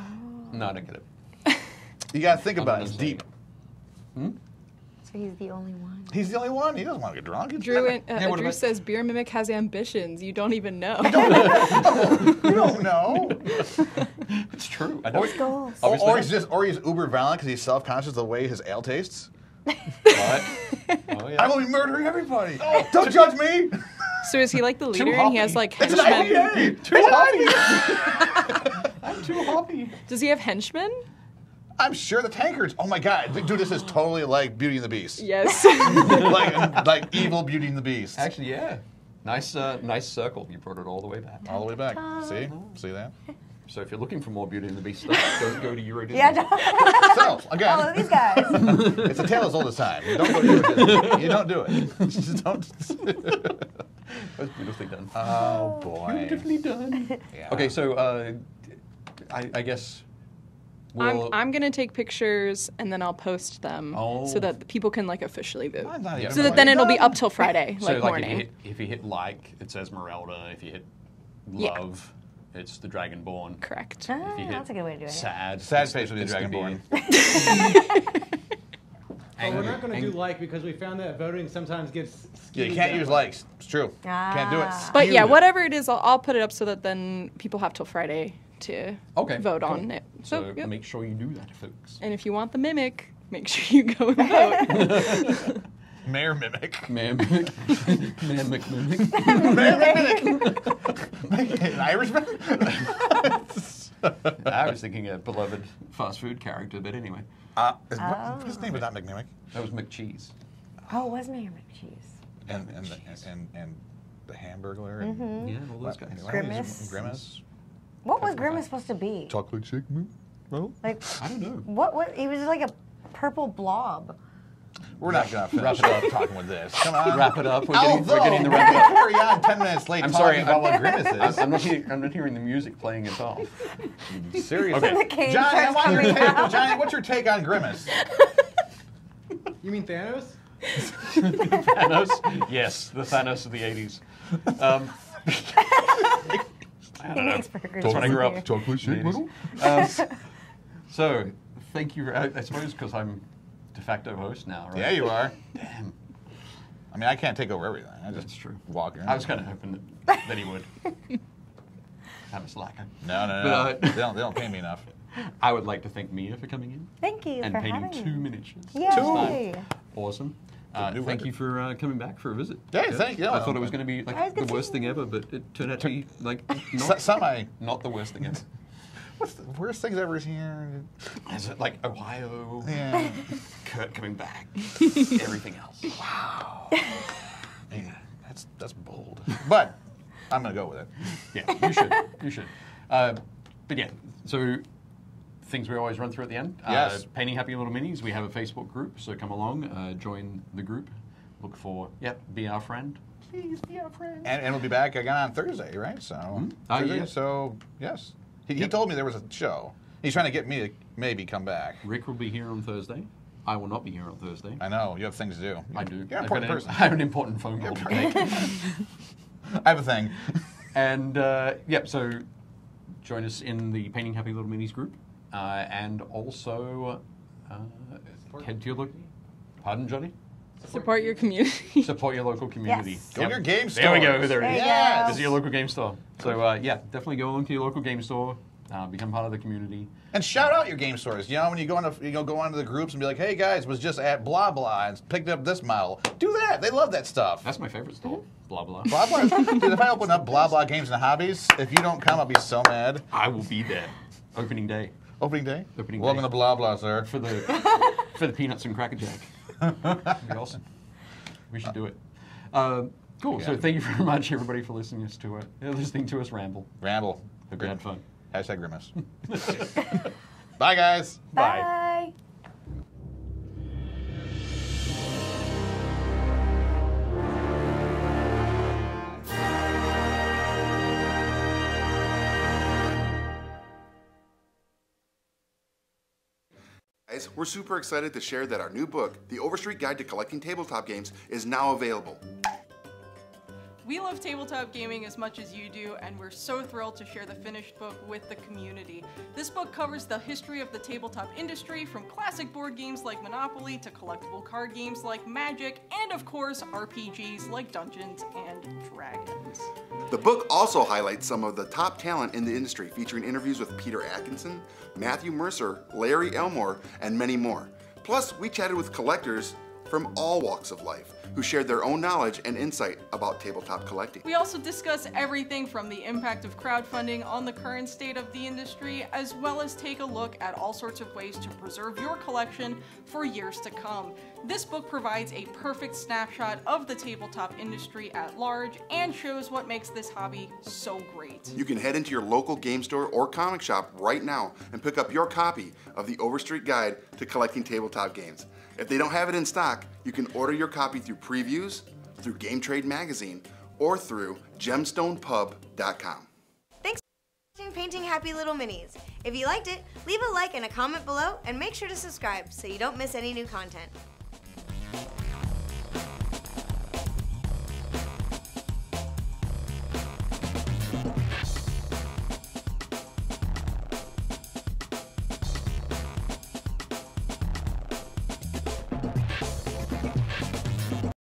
no, I don't get it. You got to think about it. It's understanding deep. So he's the only one. He's the only one. He doesn't want to get drunk. He's Drew, and, uh, what Drew about- says beer mimic has ambitions. You don't even know. you don't know. It's true. I don't. Goals. Or, Obviously or not. he's just, or he's uber violent because he's self-conscious of the way his ale tastes. What? Oh yeah. I'm gonna be murdering everybody. Don't judge me. so is he like the leader and he has hoppy. like It's an henchmen? IPA. Too hoppy. I'm too hoppy. Does he have henchmen? I'm sure the tankards. Oh my god, dude, this is totally like Beauty and the Beast. Yes. like like evil Beauty and the Beast. Actually, yeah. Nice, uh, nice circle. You brought it all the way back. all the way back. See, see that? So if you're looking for more Beauty and the Beast stuff, go, go to Euro Disney. Yeah, don't- So again, all of these guys. It's a tale as old as time. You don't go to Disney. You don't do it. Just don't. That's beautifully done. Oh boy. beautifully done. Yeah. Okay, so uh, I, I guess I'm, we'll. I'm gonna take pictures and then I'll post them Oh. so that people can like officially vote. Mine's not even So that then it'll be up till Friday, so like, like if you, morning. hit, if you hit like, it says Esmeralda. If you hit Yeah. love, it's the Dragonborn. Correct. Ah, If you hit that's a good way to do it. Sad. Sad it's face the- with the Dragonborn. But we're not going to do like because we found that voting sometimes gets. Yeah, you can't that use likes. It's true. Can't do it. Ah. But yeah, whatever it is, I'll, I'll put it up so that then people have till Friday to Okay. vote cool. on it. So, So, yep. make sure you do that, folks. and if you want the mimic, make sure you go and vote. Mayor mimic. Man, man, McMimic. An Irishman. I was thinking a beloved fast food character, but anyway, Uh, is, what, his name is not McMimic. that was McCheese. Oh, it was Mayor McCheese. And and the, and and the Hamburglar. And Mm-hmm. Yeah, all those guys. Grimace. Grimace. What was Grimace supposed to be? Chocolate shake. Well, Like, I don't know. what? What? He was like a purple blob. we're not gonna Wrap it up. up talking with this. Come on. Wrap it up. We're getting, Although, we're getting the we wrap can up. carry on ten minutes late I'm sorry, about I'm- what Grimace is. I'm not hearing, I'm not hearing the music playing at all. Seriously. Okay. Johnny, I starts want your take. Johnny, what's your take on Grimace? You mean Thanos? Thanos? Yes, the Thanos of the 80s. Um, I He don't know. That's when I grew up. Chocolate shake, In the 80s. Um, so, thank you. I, I suppose because I'm de facto host now, right? Yeah, you are. Damn. I mean, I can't take over everything. I just That's true. walk in. I was kind of hoping that, that he would. I'm a slacker. No, no, no. But, uh, they don't. They don't pay me enough. I would like to thank Mia for coming in Thank you and for painting having two me. miniatures. Yay! this. Awesome. Uh, thank record. you for uh, coming back for a visit. Yeah, thank you. I thought it was going to be like the good worst thing ever, but it turned out to be like S- not, semi. not the worst thing ever. What's the worst things ever here? Is it like Ohio? Yeah. Kurt coming back. Everything else. Wow. yeah. That's that's bold. But I'm gonna go with it. Yeah, you should. You should. Uh, but yeah, so things we always run through at the end. Yes. Uh, Painting Happy Little Minis. We have a Facebook group, so come along, uh, join the group. Look for, yep, be our friend. Please be our friend. And, and we'll be back again on Thursday, right? So Ah, Thursday, yeah. so yes. He, he told me there was a show. He's trying to get me to maybe come back. Rick will be here on Thursday. I will not be here on Thursday. I know you have things to do. I do. You're an I've important person. an, I have an important phone call to make. I have a thing. and uh, yep, so join us in the Painting Happy Little Minis group, uh, and also uh, head to your local. Pardon, Johnny. Support your community. Support your local community. Yes. Go to your game store. There we go. stores. There it There is. Yes. go. Visit your local game store. So uh, yeah, definitely go along to your local game store. Uh, become part of the community. And shout out your game stores. You know, when you go into you know go onto the groups and be like, "Hey guys, was just at blah blah and picked up this model." Do that. They love that stuff. That's my favorite store. Blah blah. blah blah. Dude, if I open up blah blah games and hobbies, if you don't come, I'll be so mad. I will be there. Opening day Opening day. Opening Welcome day. to blah blah, sir. for the for the peanuts and cracker jack. That'd be awesome. We should do it. Uh, cool. So thank you very much, everybody, for listening us to it, uh, listening to us ramble. Ramble. Hope you had fun. Hashtag grimace. Bye guys. Bye. Guys, we're super excited to share that our new book, The Overstreet Guide to Collecting Tabletop Games, is now available. We love tabletop gaming as much as you do, and we're so thrilled to share the finished book with the community. This book covers the history of the tabletop industry, from classic board games like Monopoly to collectible card games like Magic, and of course, RPGs like Dungeons and Dragons. The book also highlights some of the top talent in the industry, featuring interviews with Peter Adkison, Matthew Mercer, Larry Elmore, and many more. Plus, we chatted with collectors from all walks of life who shared their own knowledge and insight about tabletop collecting. We also discuss everything from the impact of crowdfunding on the current state of the industry, as well as take a look at all sorts of ways to preserve your collection for years to come. This book provides a perfect snapshot of the tabletop industry at large and shows what makes this hobby so great. You can head into your local game store or comic shop right now and pick up your copy of the Overstreet Guide to Collecting Tabletop Games. If they don't have it in stock, you can order your copy through previews, through Game Trade Magazine, or through gemstonepub.com. Thanks for watching Painting Happy Little Minis. If you liked it, leave a like and a comment below, and make sure to subscribe so you don't miss any new content.